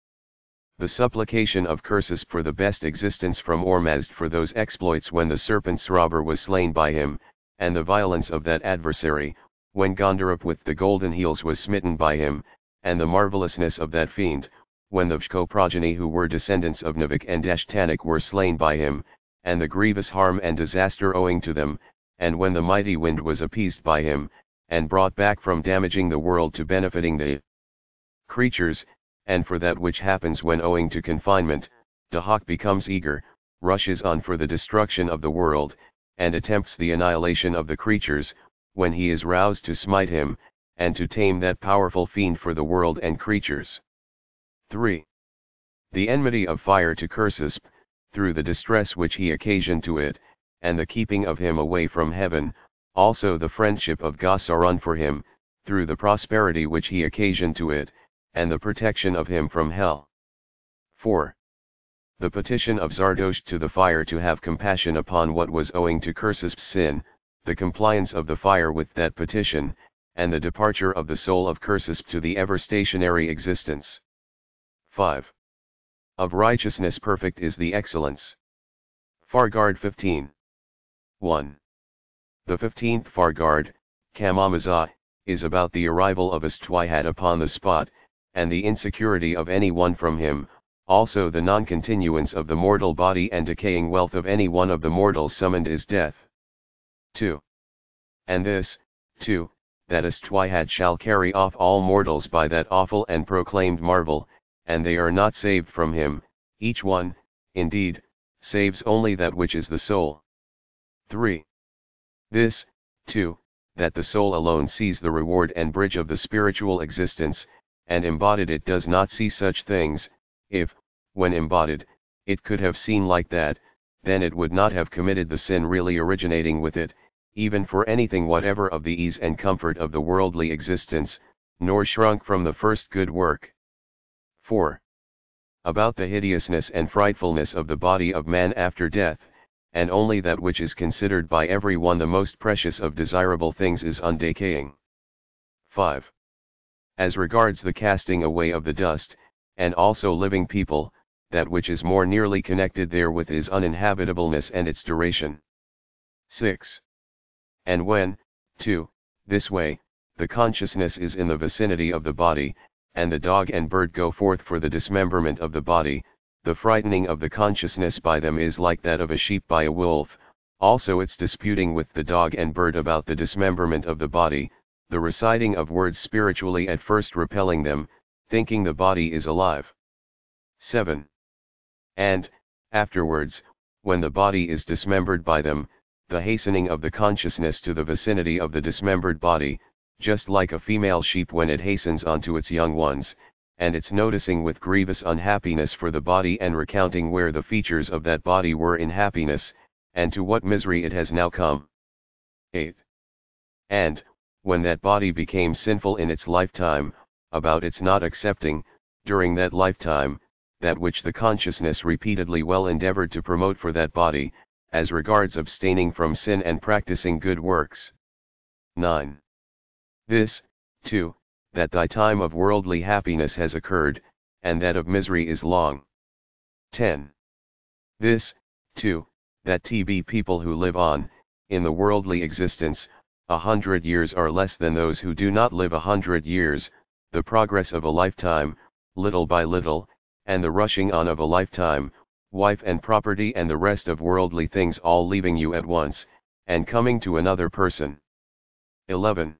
The supplication of Kursisp for the best existence from Ormazd for those exploits when the serpent Srobar was slain by him, and the violence of that adversary, when Gandarup with the golden heels was smitten by him, and the marvelousness of that fiend, when the Vshko progeny who were descendants of Navik and Dashtanik were slain by him, and the grievous harm and disaster owing to them, and when the mighty wind was appeased by him, and brought back from damaging the world to benefiting the creatures, and for that which happens when owing to confinement, Dahak becomes eager, rushes on for the destruction of the world, and attempts the annihilation of the creatures, when he is roused to smite him, and to tame that powerful fiend for the world and creatures. 3. The enmity of fire to Kursisp, through the distress which he occasioned to it, and the keeping of him away from heaven, also the friendship of Gasaran for him, through the prosperity which he occasioned to it, and the protection of him from hell. 4. The petition of Zardosht to the fire to have compassion upon what was owing to Kursisp's sin, the compliance of the fire with that petition, and the departure of the soul of Kursisp to the ever stationary existence. 5. Of righteousness perfect is the excellence. Fargard 15. 1. The fifteenth Fargard, Kamamaza, is about the arrival of Astwihad upon the spot, and the insecurity of any one from him, also the non-continuance of the mortal body and decaying wealth of any one of the mortals summoned is death. 2. And this, too, that Astwihad shall carry off all mortals by that awful and proclaimed marvel, and they are not saved from him, each one, indeed, saves only that which is the soul. 3. This, too, that the soul alone sees the reward and bridge of the spiritual existence, and embodied it does not see such things, if, when embodied, it could have seen like that, then it would not have committed the sin really originating with it, even for anything whatever of the ease and comfort of the worldly existence, nor shrunk from the first good work. 4. About the hideousness and frightfulness of the body of man after death, and only that which is considered by every one the most precious of desirable things is undecaying. 5. As regards the casting away of the dust, and also living people, that which is more nearly connected therewith is uninhabitableness and its duration. 6. And when, too, this way, the consciousness is in the vicinity of the body, and the dog and bird go forth for the dismemberment of the body, the frightening of the consciousness by them is like that of a sheep by a wolf, also its disputing with the dog and bird about the dismemberment of the body, the reciting of words spiritually at first repelling them, thinking the body is alive. 7. And, afterwards, when the body is dismembered by them, the hastening of the consciousness to the vicinity of the dismembered body, just like a female sheep when it hastens onto its young ones, and its noticing with grievous unhappiness for the body and recounting where the features of that body were in happiness, and to what misery it has now come. 8. And, when that body became sinful in its lifetime, about its not accepting, during that lifetime, that which the consciousness repeatedly well endeavored to promote for that body, as regards abstaining from sin and practicing good works. 9. This, too, that thy time of worldly happiness has occurred, and that of misery is long. 10. This, too, that TB people who live on, in the worldly existence, a hundred years are less than those who do not live a hundred years, the progress of a lifetime, little by little, and the rushing on of a lifetime, wife and property and the rest of worldly things all leaving you at once, and coming to another person. 11.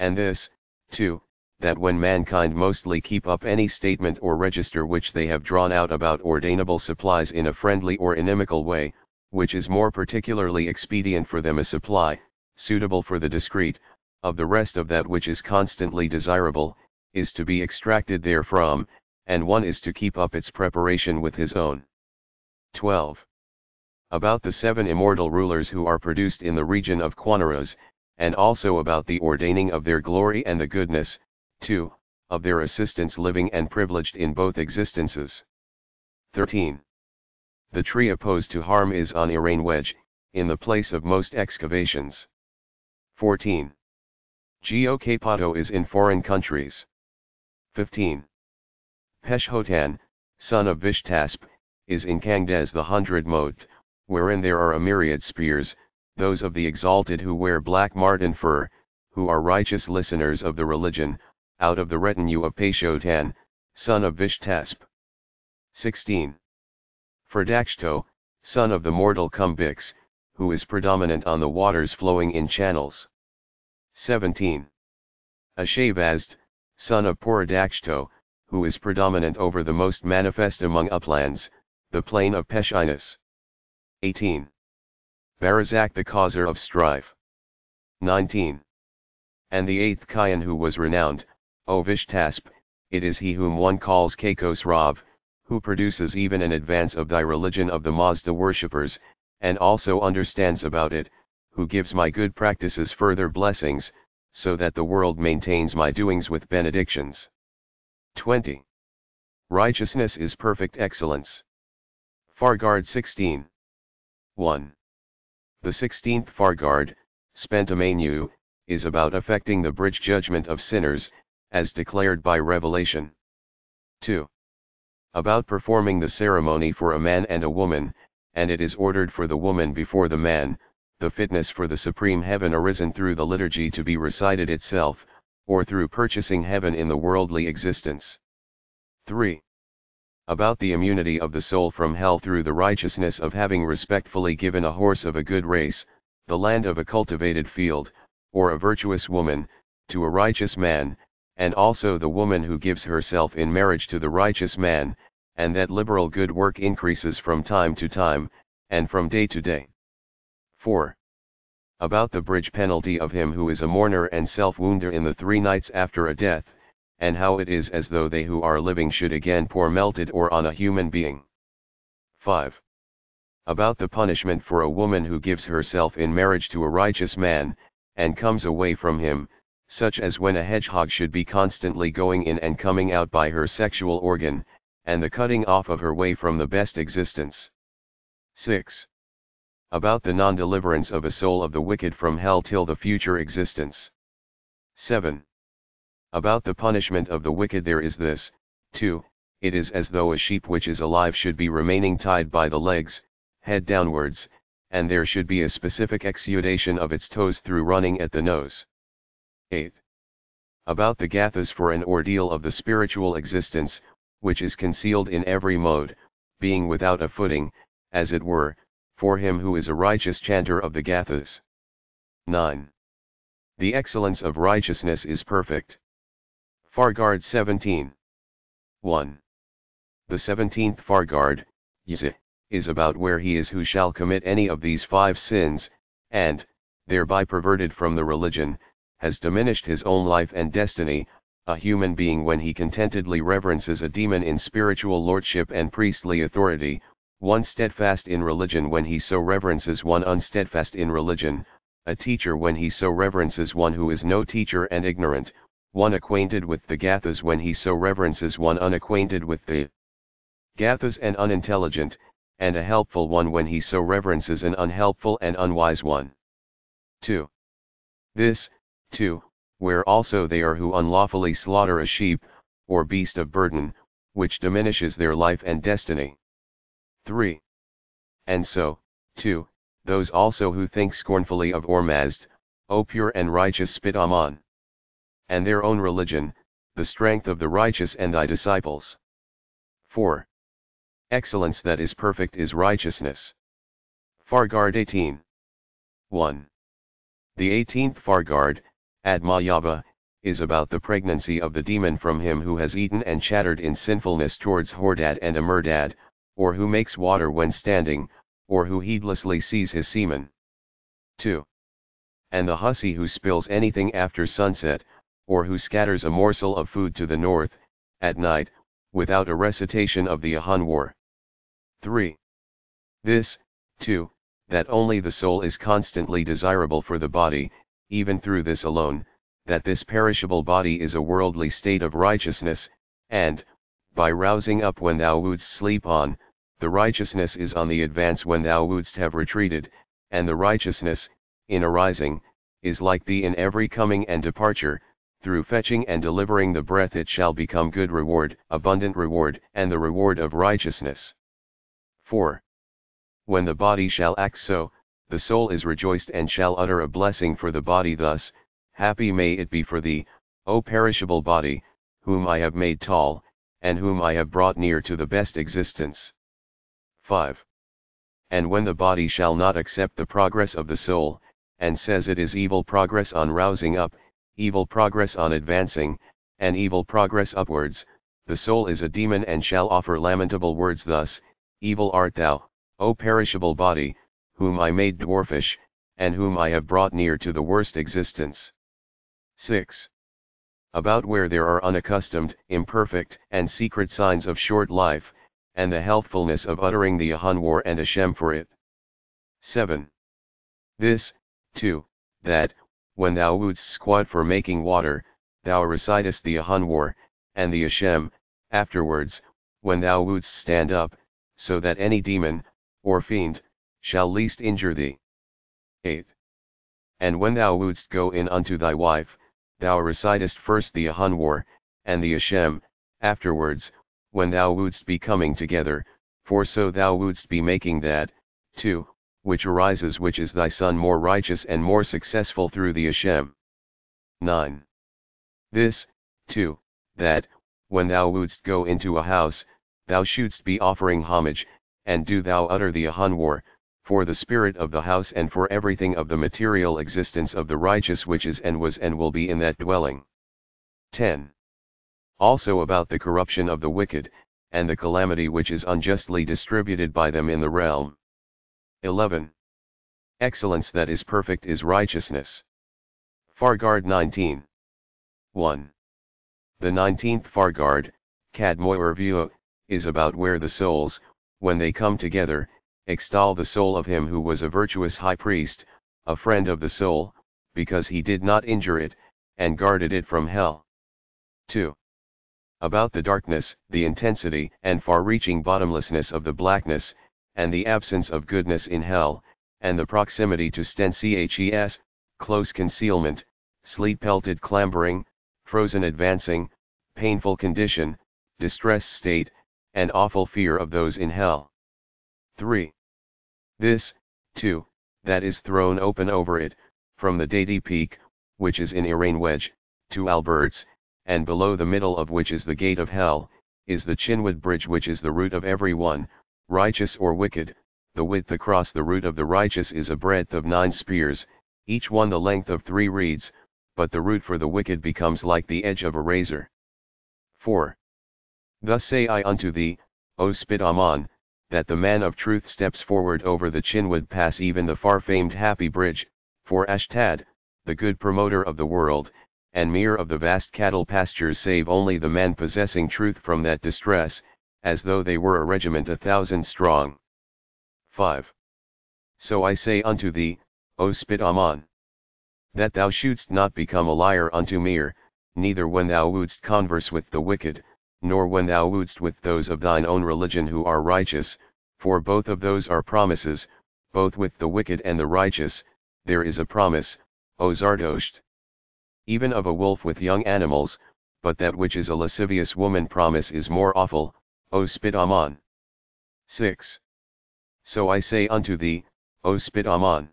And this, too, that when mankind mostly keep up any statement or register which they have drawn out about ordainable supplies in a friendly or inimical way, which is more particularly expedient for them a supply, suitable for the discreet, of the rest of that which is constantly desirable, is to be extracted therefrom, and one is to keep up its preparation with his own. 12. About the seven immortal rulers who are produced in the region of Quanaras, and also about the ordaining of their glory and the goodness, 2, of their assistants living and privileged in both existences. 13. The tree opposed to harm is on Irane Wedge, in the place of most excavations. 14. Geocapato is in foreign countries. 15. Peshotan, son of Vishtasp, is in Kangdes the hundred moat, wherein there are a myriad spears, those of the exalted who wear black marten fur, who are righteous listeners of the religion, out of the retinue of Peshotan, son of Vishtasp. 16. Ferdakshto, son of the mortal Kumbix, who is predominant on the waters flowing in channels. 17. Ashavazd, son of Puradakshto, who is predominant over the most manifest among uplands, the plain of Peshinus. 18. Barazak the causer of strife. 19. And the eighth Kayan who was renowned, O Vishtasp, it is he whom one calls Kai Khusrav, who produces even an advance of thy religion of the Mazda worshippers, and also understands about it, who gives my good practices further blessings, so that the world maintains my doings with benedictions. 20. Righteousness is perfect excellence. Fargard 16. 1. The 16th Fargard, Spentamanu, is about affecting the bridge judgment of sinners, as declared by Revelation. 2. About performing the ceremony for a man and a woman, and it is ordered for the woman before the man, the fitness for the supreme heaven arisen through the liturgy to be recited itself, or through purchasing heaven in the worldly existence. 3. About the immunity of the soul from hell through the righteousness of having respectfully given a horse of a good race, the land of a cultivated field, or a virtuous woman, to a righteous man, and also the woman who gives herself in marriage to the righteous man, and that liberal good work increases from time to time, and from day to day. 4. About the bridge penalty of him who is a mourner and self-wounder in the three nights after a death, and how it is as though they who are living should again pour melted or on a human being. 5. About the punishment for a woman who gives herself in marriage to a righteous man, and comes away from him, such as when a hedgehog should be constantly going in and coming out by her sexual organ, and the cutting off of her way from the best existence. 6. About the non-deliverance of a soul of the wicked from hell till the future existence. 7. About the punishment of the wicked there is this, too, it is as though a sheep which is alive should be remaining tied by the legs, head downwards, and there should be a specific exudation of its toes through running at the nose. 8. About the gathas for an ordeal of the spiritual existence, which is concealed in every mode, being without a footing, as it were, for him who is a righteous chanter of the gathas. 9. The excellence of righteousness is perfect. Fargard 17. 1. The 17th Fargard, Yze, is about where he is who shall commit any of these five sins, and, thereby perverted from the religion, has diminished his own life and destiny, a human being when he contentedly reverences a demon in spiritual lordship and priestly authority, one steadfast in religion when he so reverences one unsteadfast in religion, a teacher when he so reverences one who is no teacher and ignorant, one acquainted with the Gathas when he so reverences one unacquainted with the Gathas and unintelligent, and a helpful one when he so reverences an unhelpful and unwise one. 2. This, too, where also they are who unlawfully slaughter a sheep, or beast of burden, which diminishes their life and destiny. 3. And so, too, those also who think scornfully of Ormazd, O pure and righteous Spidaman and their own religion, the strength of the righteous and thy disciples. 4. Excellence that is perfect is righteousness. Fargard 18. 1. The 18th Fargard, Admayava, is about the pregnancy of the demon from him who has eaten and chattered in sinfulness towards Hordad and Amurdad, or who makes water when standing, or who heedlessly sees his semen. 2. And the hussy who spills anything after sunset, or who scatters a morsel of food to the north, at night, without a recitation of the Ahunwar. 3. This, too, that only the soul is constantly desirable for the body, even through this alone, that this perishable body is a worldly state of righteousness, and, by rousing up when thou wouldst sleep on, the righteousness is on the advance when thou wouldst have retreated, and the righteousness, in arising, is like thee in every coming and departure, through fetching and delivering the breath it shall become good reward, abundant reward, and the reward of righteousness. 4. When the body shall act so, the soul is rejoiced and shall utter a blessing for the body thus, Happy may it be for thee, O perishable body, whom I have made tall, and whom I have brought near to the best existence. 5. And when the body shall not accept the progress of the soul, and says it is evil progress on rousing up, evil progress on advancing, and evil progress upwards, the soul is a demon and shall offer lamentable words thus, Evil art thou, O perishable body, whom I made dwarfish, and whom I have brought near to the worst existence. 6. About where there are unaccustomed, imperfect, and secret signs of short life, and the healthfulness of uttering the Ahunwar and Ashem for it. 7. This, too, that, when thou wouldst squat for making water, thou recitest the Ahunwar, and the Ashem, afterwards, when thou wouldst stand up, so that any demon, or fiend, shall least injure thee. 8. And when thou wouldst go in unto thy wife, thou recitest first the Ahunwar, and the Ashem, afterwards, when thou wouldst be coming together, for so thou wouldst be making that, too, which arises which is thy son more righteous and more successful through the Ashem. 9. This, too, that, when thou wouldst go into a house, thou shouldst be offering homage, and do thou utter the Ahunwar, for the spirit of the house and for everything of the material existence of the righteous which is and was and will be in that dwelling. 10. Also about the corruption of the wicked, and the calamity which is unjustly distributed by them in the realm. 11. Excellence that is perfect is righteousness. Fargard 19. 1. The 19th Fargard, Kadmoy is about where the souls, when they come together, extol the soul of him who was a virtuous high priest, a friend of the soul, because he did not injure it, and guarded it from hell. 2. About the darkness, the intensity and far-reaching bottomlessness of the blackness, and the absence of goodness in hell, and the proximity to sten-ches, close concealment, sleet-pelted clambering, frozen advancing, painful condition, distress state, and awful fear of those in hell. 3. This, too, that is thrown open over it, from the Dati peak, which is in Iran Wedge, to Alburz, and below the middle of which is the gate of hell, is the Chinvad bridge which is the root of every one, righteous or wicked, the width across the root of the righteous is a breadth of nine spears, each one the length of three reeds, but the root for the wicked becomes like the edge of a razor. 4. Thus say I unto thee, O Spidaman, that the man of truth steps forward over the Chinvad Pass even the far-famed Happy Bridge, for Ashtad, the good promoter of the world, and Mir of the vast cattle pastures save only the man possessing truth from that distress, as though they were a regiment a thousand strong. 5. So I say unto thee, O Spidaman, that thou shouldst not become a liar unto Mir, neither when thou wouldst converse with the wicked, nor when thou wouldst with those of thine own religion who are righteous, for both of those are promises, both with the wicked and the righteous, there is a promise, O Zardosht. Even of a wolf with young animals, but that which is a lascivious woman promise is more awful, O Spidaman. 6. So I say unto thee, O Spidaman,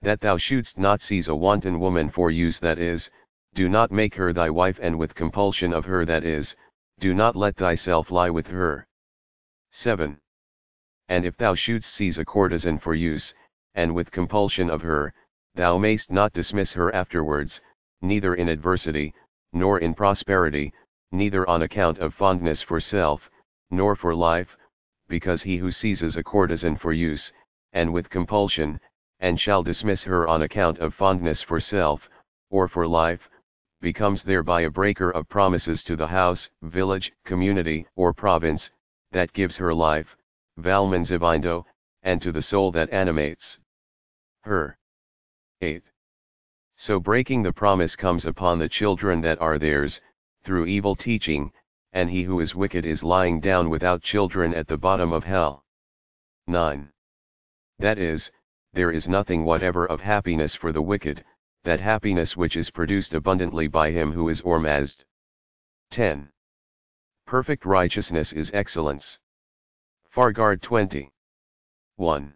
that thou shouldst not seize a wanton woman for use that is, do not make her thy wife and with compulsion of her that is, do not let thyself lie with her. 7. And if thou shouldst seize a courtesan for use, and with compulsion of her, thou mayst not dismiss her afterwards, neither in adversity, nor in prosperity, neither on account of fondness for self, nor for life, because he who seizes a courtesan for use, and with compulsion, and shall dismiss her on account of fondness for self, or for life, becomes thereby a breaker of promises to the house, village, community, or province, that gives her life, Valmanzivindo, and to the soul that animates her. 8. So breaking the promise comes upon the children that are theirs, through evil teaching, and he who is wicked is lying down without children at the bottom of hell. 9. That is, there is nothing whatever of happiness for the wicked, that happiness which is produced abundantly by him who is Ormazd. 10. Perfect righteousness is excellence. Fargard 20. 1.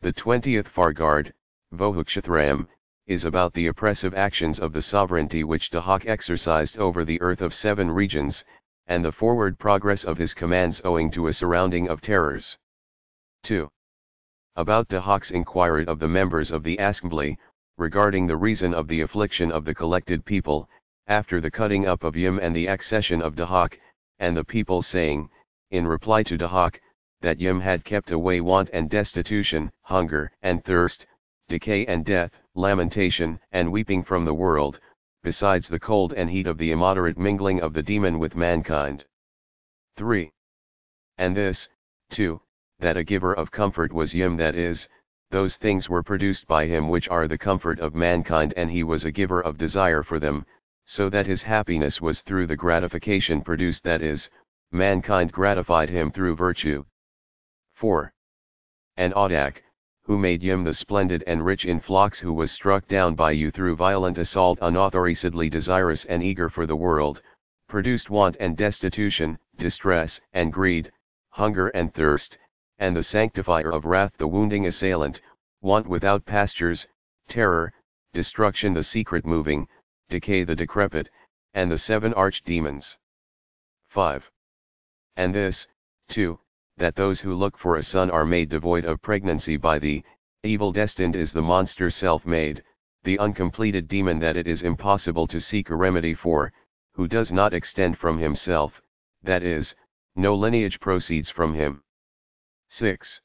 The 20th Fargard, Vohukshathram, is about the oppressive actions of the sovereignty which Dahak exercised over the earth of seven regions, and the forward progress of his commands owing to a surrounding of terrors. 2. About Dahak's inquiry of the members of the assembly, regarding the reason of the affliction of the collected people, after the cutting up of Yim and the accession of Dahak, and the people saying, in reply to Dahak, that Yim had kept away want and destitution, hunger and thirst, decay and death, lamentation and weeping from the world, besides the cold and heat of the immoderate mingling of the demon with mankind. 3. And this, too, that a giver of comfort was Yim that is, those things were produced by him which are the comfort of mankind and he was a giver of desire for them, so that his happiness was through the gratification produced that is, mankind gratified him through virtue. 4. And Audak, who made Yim the splendid and rich in flocks who was struck down by you through violent assault unauthorizedly desirous and eager for the world, produced want and destitution, distress and greed, hunger and thirst, and the sanctifier of wrath the wounding assailant, want without pastures, terror, destruction the secret moving, decay the decrepit, and the seven archdemons. 5. And this, too, that those who look for a son are made devoid of pregnancy by the, evil destined is the monster self-made, the uncompleted demon that it is impossible to seek a remedy for, who does not extend from himself, that is, no lineage proceeds from him. 6.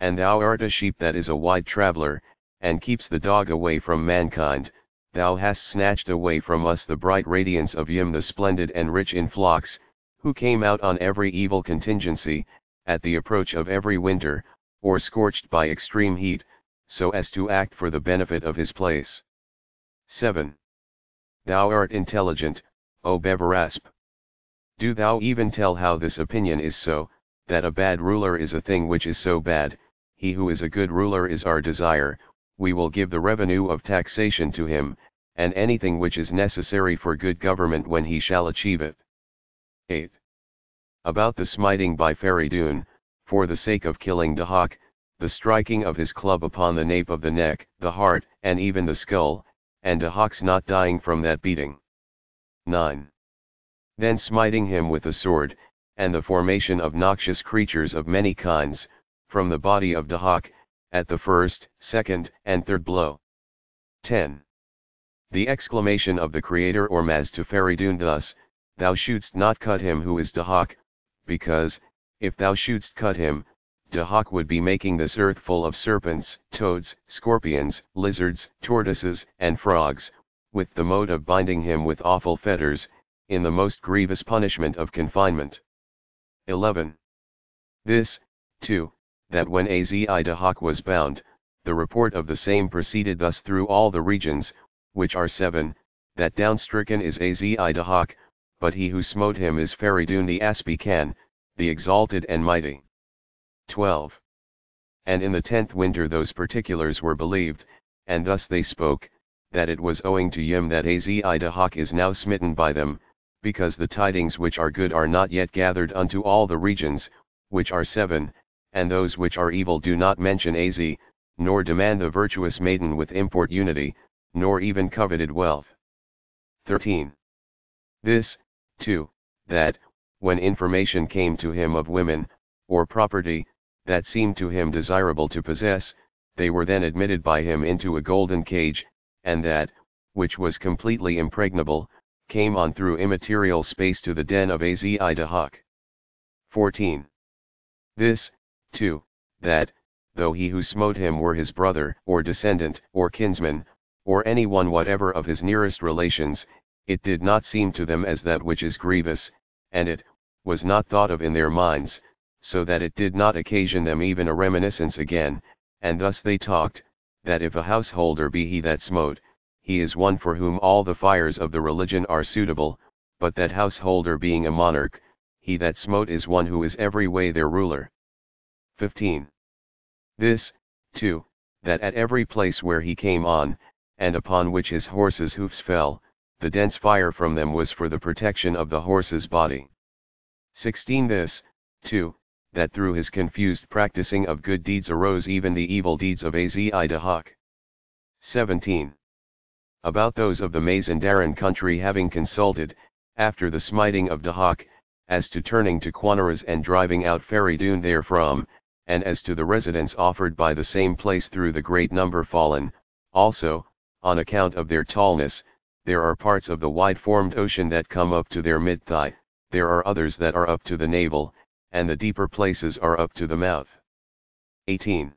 And thou art a sheep that is a wide traveller, and keeps the dog away from mankind, thou hast snatched away from us the bright radiance of Yim the splendid and rich in flocks, who came out on every evil contingency, at the approach of every winter, or scorched by extreme heat, so as to act for the benefit of his place. 7. Thou art intelligent, O Beverasp. Do thou even tell how this opinion is so, that a bad ruler is a thing which is so bad, he who is a good ruler is our desire, we will give the revenue of taxation to him, and anything which is necessary for good government when he shall achieve it. 8. About the smiting by Feridun, for the sake of killing Dahak, the striking of his club upon the nape of the neck, the heart, and even the skull, and Dahak's not dying from that beating. 9. Then smiting him with the sword, and the formation of noxious creatures of many kinds, from the body of Dahak, at the first, second, and third blow. 10. The exclamation of the Creator Ormazd to Feridun thus, Thou shouldst not cut him who is Dahak, because, if thou shouldst cut him, Dahak would be making this earth full of serpents, toads, scorpions, lizards, tortoises, and frogs, with the mode of binding him with awful fetters, in the most grievous punishment of confinement. 11. This, too, that when Azi Dahak was bound, the report of the same proceeded thus through all the regions, which are seven, that downstricken is Azi Dahak, but he who smote him is Feridun the Aspican, the exalted and mighty. 12. And in the tenth winter those particulars were believed, and thus they spoke, that it was owing to Yim that Azidahak is now smitten by them, because the tidings which are good are not yet gathered unto all the regions, which are seven, and those which are evil do not mention Az, nor demand the virtuous maiden with import unity, nor even coveted wealth. 13. This, too, that, when information came to him of women, or property, that seemed to him desirable to possess, they were then admitted by him into a golden cage, and that, which was completely impregnable, came on through immaterial space to the den of Azidahak. 14. This, too, that, though he who smote him were his brother, or descendant, or kinsman, or any one whatever of his nearest relations, it did not seem to them as that which is grievous, and it, was not thought of in their minds, so that it did not occasion them even a reminiscence again, and thus they talked, that if a householder be he that smote, he is one for whom all the fires of the religion are suitable, but that householder being a monarch, he that smote is one who is every way their ruler. 15. This, too, that at every place where he came on, and upon which his horse's hoofs fell, the dense fire from them was for the protection of the horse's body. 16 This, too, that through his confused practicing of good deeds arose even the evil deeds of Azidahak. 17. About those of the Mazandaran country having consulted, after the smiting of Dahak, as to turning to Quanaras and driving out Feridun therefrom, and as to the residence offered by the same place through the great number fallen, also, on account of their tallness, there are parts of the wide-formed ocean that come up to their mid-thigh, there are others that are up to the navel, and the deeper places are up to the mouth. 18.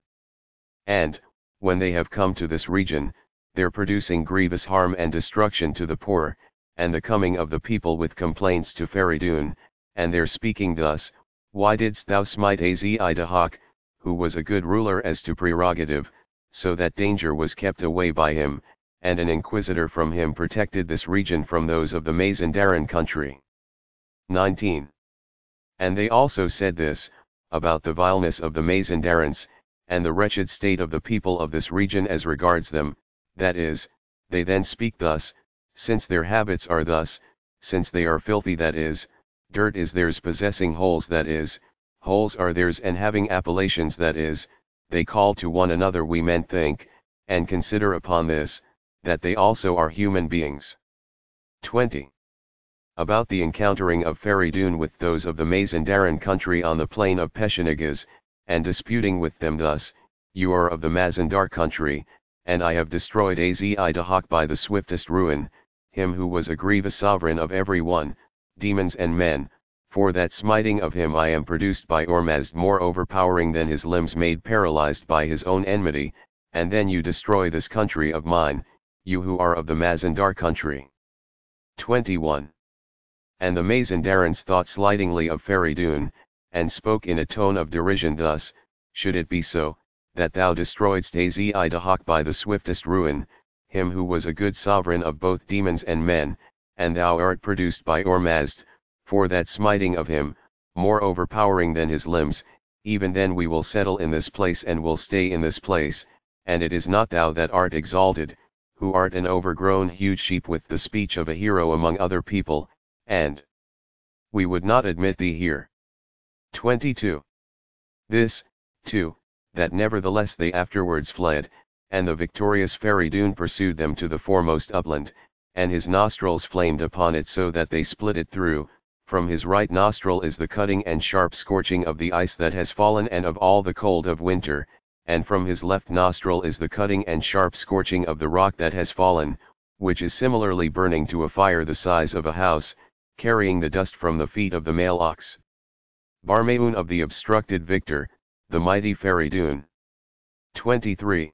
And, when they have come to this region, they're producing grievous harm and destruction to the poor, and the coming of the people with complaints to Feridun, and their speaking thus, Why didst thou smite Azidahak, who was a good ruler as to prerogative, so that danger was kept away by him, and an inquisitor from him protected this region from those of the Mazandaran country. 19. And they also said this, about the vileness of the Mazandarans, and the wretched state of the people of this region as regards them, that is, they then speak thus, since their habits are thus, since they are filthy that is, dirt is theirs possessing holes that is, holes are theirs and having appellations that is, they call to one another we men think, and consider upon this, that they also are human beings. 20. About the encountering of Feridun with those of the Mazandaran country on the plain of Peshenigas, and disputing with them thus, you are of the Mazandar country, and I have destroyed Azi Dahak by the swiftest ruin, him who was a grievous sovereign of every one, demons and men, for that smiting of him I am produced by Ormazd more overpowering than his limbs made paralyzed by his own enmity, and then you destroy this country of mine, you who are of the Mazandar country. 21. And the Mazandarans thought slightingly of Feridun, and spoke in a tone of derision thus, Should it be so, that thou destroyedst Az Dahak by the swiftest ruin, him who was a good sovereign of both demons and men, and thou art produced by Ormazd, for that smiting of him, more overpowering than his limbs, even then we will settle in this place and will stay in this place, and it is not thou that art exalted, who art an overgrown huge sheep with the speech of a hero among other people, and we would not admit thee here. 22. This, too, that nevertheless they afterwards fled, and the victorious Feridun pursued them to the foremost upland, and his nostrils flamed upon it so that they split it through, from his right nostril is the cutting and sharp scorching of the ice that has fallen and of all the cold of winter, and from his left nostril is the cutting and sharp scorching of the rock that has fallen, which is similarly burning to a fire the size of a house, carrying the dust from the feet of the male ox. Barmaun of the obstructed victor, the mighty fairy Feridun. 23.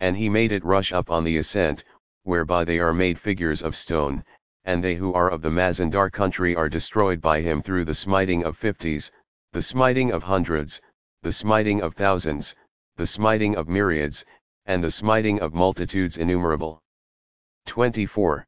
And he made it rush up on the ascent, whereby they are made figures of stone, and they who are of the Mazandar country are destroyed by him through the smiting of fifties, the smiting of hundreds, the smiting of thousands, the smiting of myriads, and the smiting of multitudes innumerable. 24.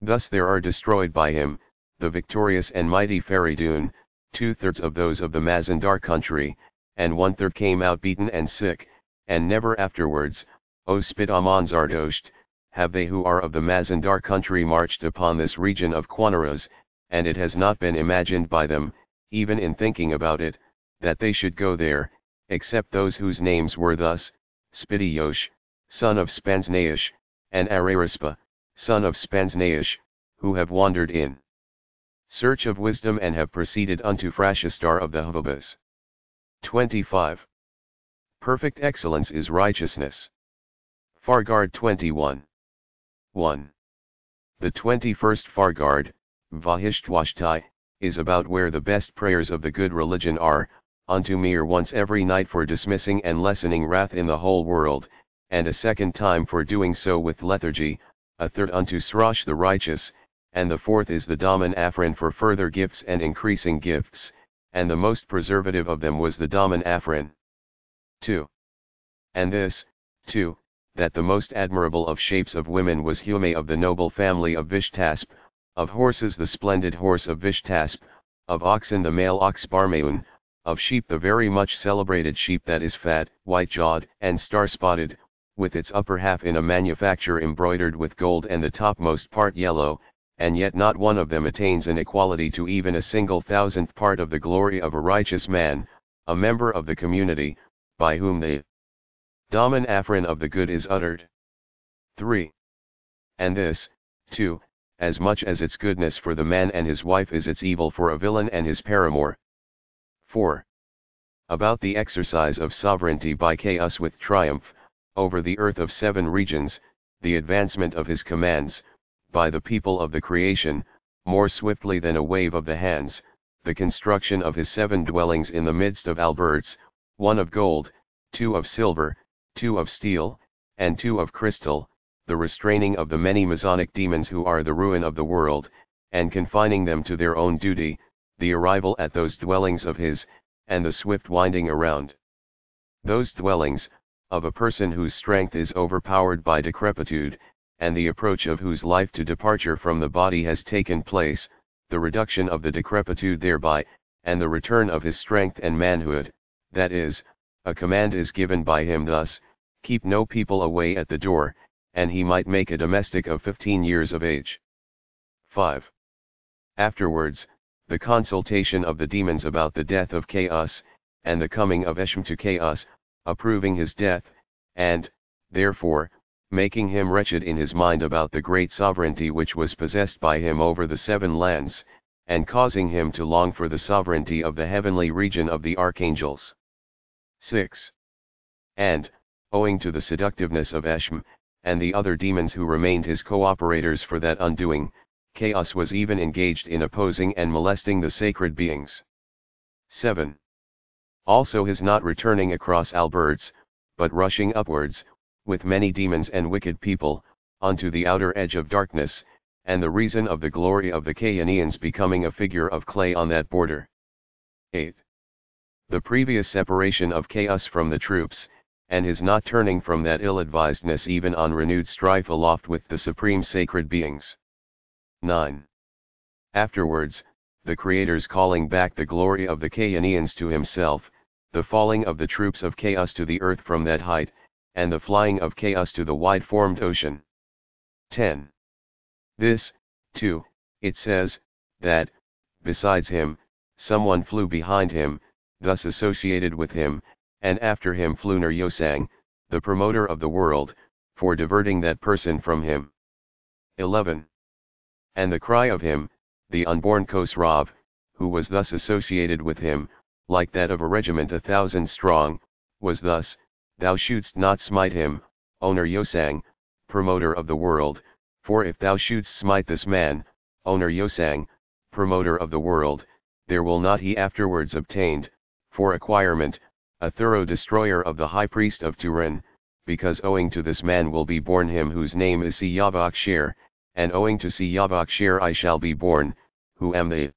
Thus there are destroyed by him, the victorious and mighty Feridun, two-thirds of those of the Mazandar country, and one-third came out beaten and sick, and never afterwards, O Spidaman Zardosht, have they who are of the Mazandar country marched upon this region of Quanaras, and it has not been imagined by them, even in thinking about it, that they should go there, except those whose names were thus, Spidiosh, son of Spansnaish, and Ararispa, son of Spansnaish, who have wandered in search of wisdom and have proceeded unto Frashestar of the Havabas. 25. Perfect excellence is righteousness. Fargard 21. 1. The 21st Fargard, Vahishtwashtai, is about where the best prayers of the good religion are, unto Mir once every night for dismissing and lessening wrath in the whole world, and a second time for doing so with lethargy, a third unto Srosh the righteous, and the fourth is the Daman Afrin for further gifts and increasing gifts, and the most preservative of them was the Daman Afrin. 2. And this, too, that the most admirable of shapes of women was Hume of the noble family of Vishtasp, of horses the splendid horse of Vishtasp, of oxen the male ox Barmaun, of sheep the very much celebrated sheep that is fat, white-jawed, and star-spotted, with its upper half in a manufacture embroidered with gold and the topmost part yellow, and yet not one of them attains an equality to even a single thousandth part of the glory of a righteous man, a member of the community, by whom the Daman Afrin of the good is uttered. 3. And this, too, as much as its goodness for the man and his wife is its evil for a villain and his paramour. 4. About the exercise of sovereignty by chaos with triumph, over the earth of seven regions, the advancement of his commands, by the people of the creation, more swiftly than a wave of the hands, the construction of his seven dwellings in the midst of Alburz, one of gold, two of silver, two of steel, and two of crystal, the restraining of the many Masonic demons who are the ruin of the world, and confining them to their own duty, the arrival at those dwellings of his, and the swift winding around. Those dwellings, of a person whose strength is overpowered by decrepitude, and the approach of whose life to departure from the body has taken place, the reduction of the decrepitude thereby, and the return of his strength and manhood, that is, a command is given by him thus, keep no people away at the door, and he might make a domestic of 15 years of age. 5. Afterwards, the consultation of the demons about the death of Chaos, and the coming of Eshm to Chaos, approving his death, and, therefore, making him wretched in his mind about the great sovereignty which was possessed by him over the seven lands, and causing him to long for the sovereignty of the heavenly region of the archangels. 6. And, owing to the seductiveness of Eshm, and the other demons who remained his cooperators for that undoing, Chaos was even engaged in opposing and molesting the sacred beings. 7. Also his not returning across Alburz, but rushing upwards, with many demons and wicked people, unto the outer edge of darkness, and the reason of the glory of the Caeanians becoming a figure of clay on that border. 8. The previous separation of chaos from the troops, and his not turning from that ill-advisedness even on renewed strife aloft with the supreme sacred beings. 9. Afterwards, the Creator's calling back the glory of the Caeanians to himself, the falling of the troops of chaos to the earth from that height, and the flying of chaos to the wide-formed ocean. 10. This, too, it says, that, besides him, someone flew behind him, thus associated with him, and after him flew Ner the promoter of the world, for diverting that person from him. 11. And the cry of him, the unborn Khusrav, who was thus associated with him, like that of a regiment a thousand strong, was thus, Thou shouldst not smite him, owner Yosang, promoter of the world, for if thou shouldst smite this man, owner Yosang, promoter of the world, there will not he afterwards obtained, for acquirement, a thorough destroyer of the high priest of Turin, because owing to this man will be born him whose name is Siyavakshir, and owing to Siyavakshir I shall be born, who am the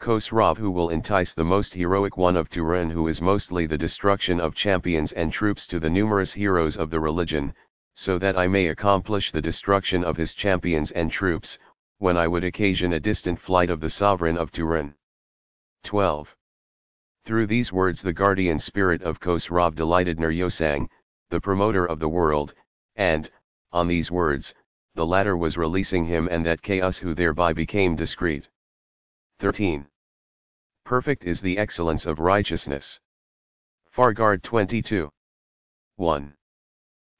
Khusrav who will entice the most heroic one of Turin who is mostly the destruction of champions and troops to the numerous heroes of the religion, so that I may accomplish the destruction of his champions and troops, when I would occasion a distant flight of the sovereign of Turin. 12. Through these words the guardian spirit of Khusrav delighted Nuryosang, the promoter of the world, and, on these words, the latter was releasing him and that chaos who thereby became discreet. 13. Perfect is the excellence of righteousness. Fargard 22. 1.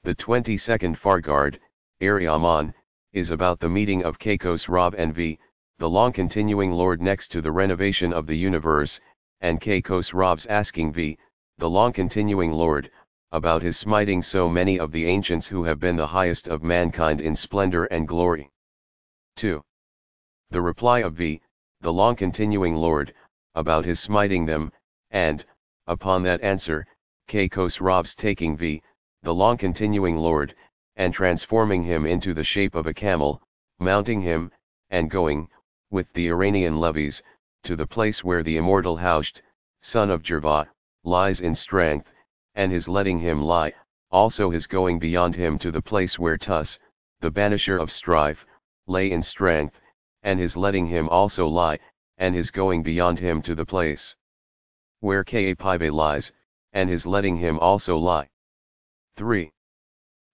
The 22nd Fargard, Ariaman, is about the meeting of Kai Khusrav and V, the long continuing Lord next to the renovation of the universe, and Kai Khusrav's asking V, the long continuing Lord, about his smiting so many of the ancients who have been the highest of mankind in splendor and glory. 2. The reply of V, the long continuing Lord, about his smiting them, and, upon that answer, Kai Khusrav's taking V, the long continuing Lord, and transforming him into the shape of a camel, mounting him, and going, with the Iranian levies, to the place where the immortal Hausht, son of Jerva, lies in strength, and his letting him lie, also his going beyond him to the place where Tus, the banisher of strife, lay in strength, and his letting him also lie, and his going beyond him to the place where Kaapive lies, and his letting him also lie. 3.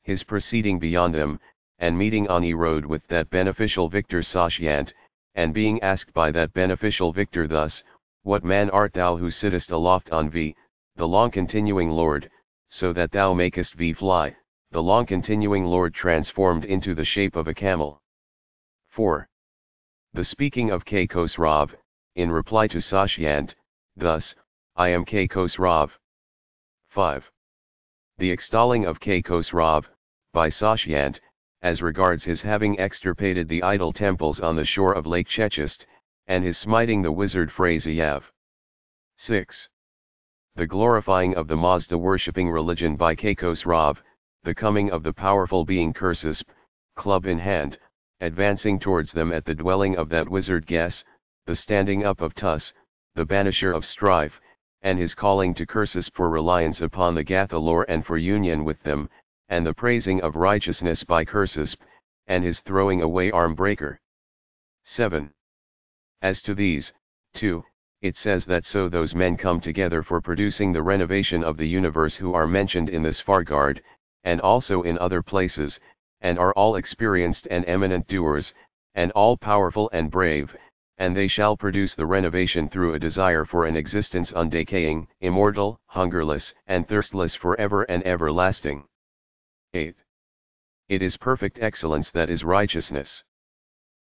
His proceeding beyond them, and meeting on e road with that beneficial victor Sashyant, and being asked by that beneficial victor thus, What man art thou who sittest aloft on V, the long continuing Lord, so that thou makest V fly, the long continuing Lord transformed into the shape of a camel. 4. The speaking of Kai Khusrav, in reply to Sashyant, thus, I am Kai Khusrav. 5. The extolling of Kai Khusrav, by Sashyant, as regards his having extirpated the idol temples on the shore of Lake Chechist, and his smiting the wizard Phraseyev. 6. The glorifying of the Mazda worshipping religion by Kai Khusrav, the coming of the powerful being Kursisp, club in hand, advancing towards them at the dwelling of that wizard Ges, the standing up of Tus, the banisher of strife, and his calling to curses for reliance upon the Gathalor and for union with them, and the praising of righteousness by curses, and his throwing away arm breaker. 7. As to these, too, it says that so those men come together for producing the renovation of the universe who are mentioned in this Fargard, and also in other places, and are all experienced and eminent doers, and all powerful and brave, and they shall produce the renovation through a desire for an existence undecaying, immortal, hungerless, and thirstless for ever and everlasting. 8. It is perfect excellence that is righteousness.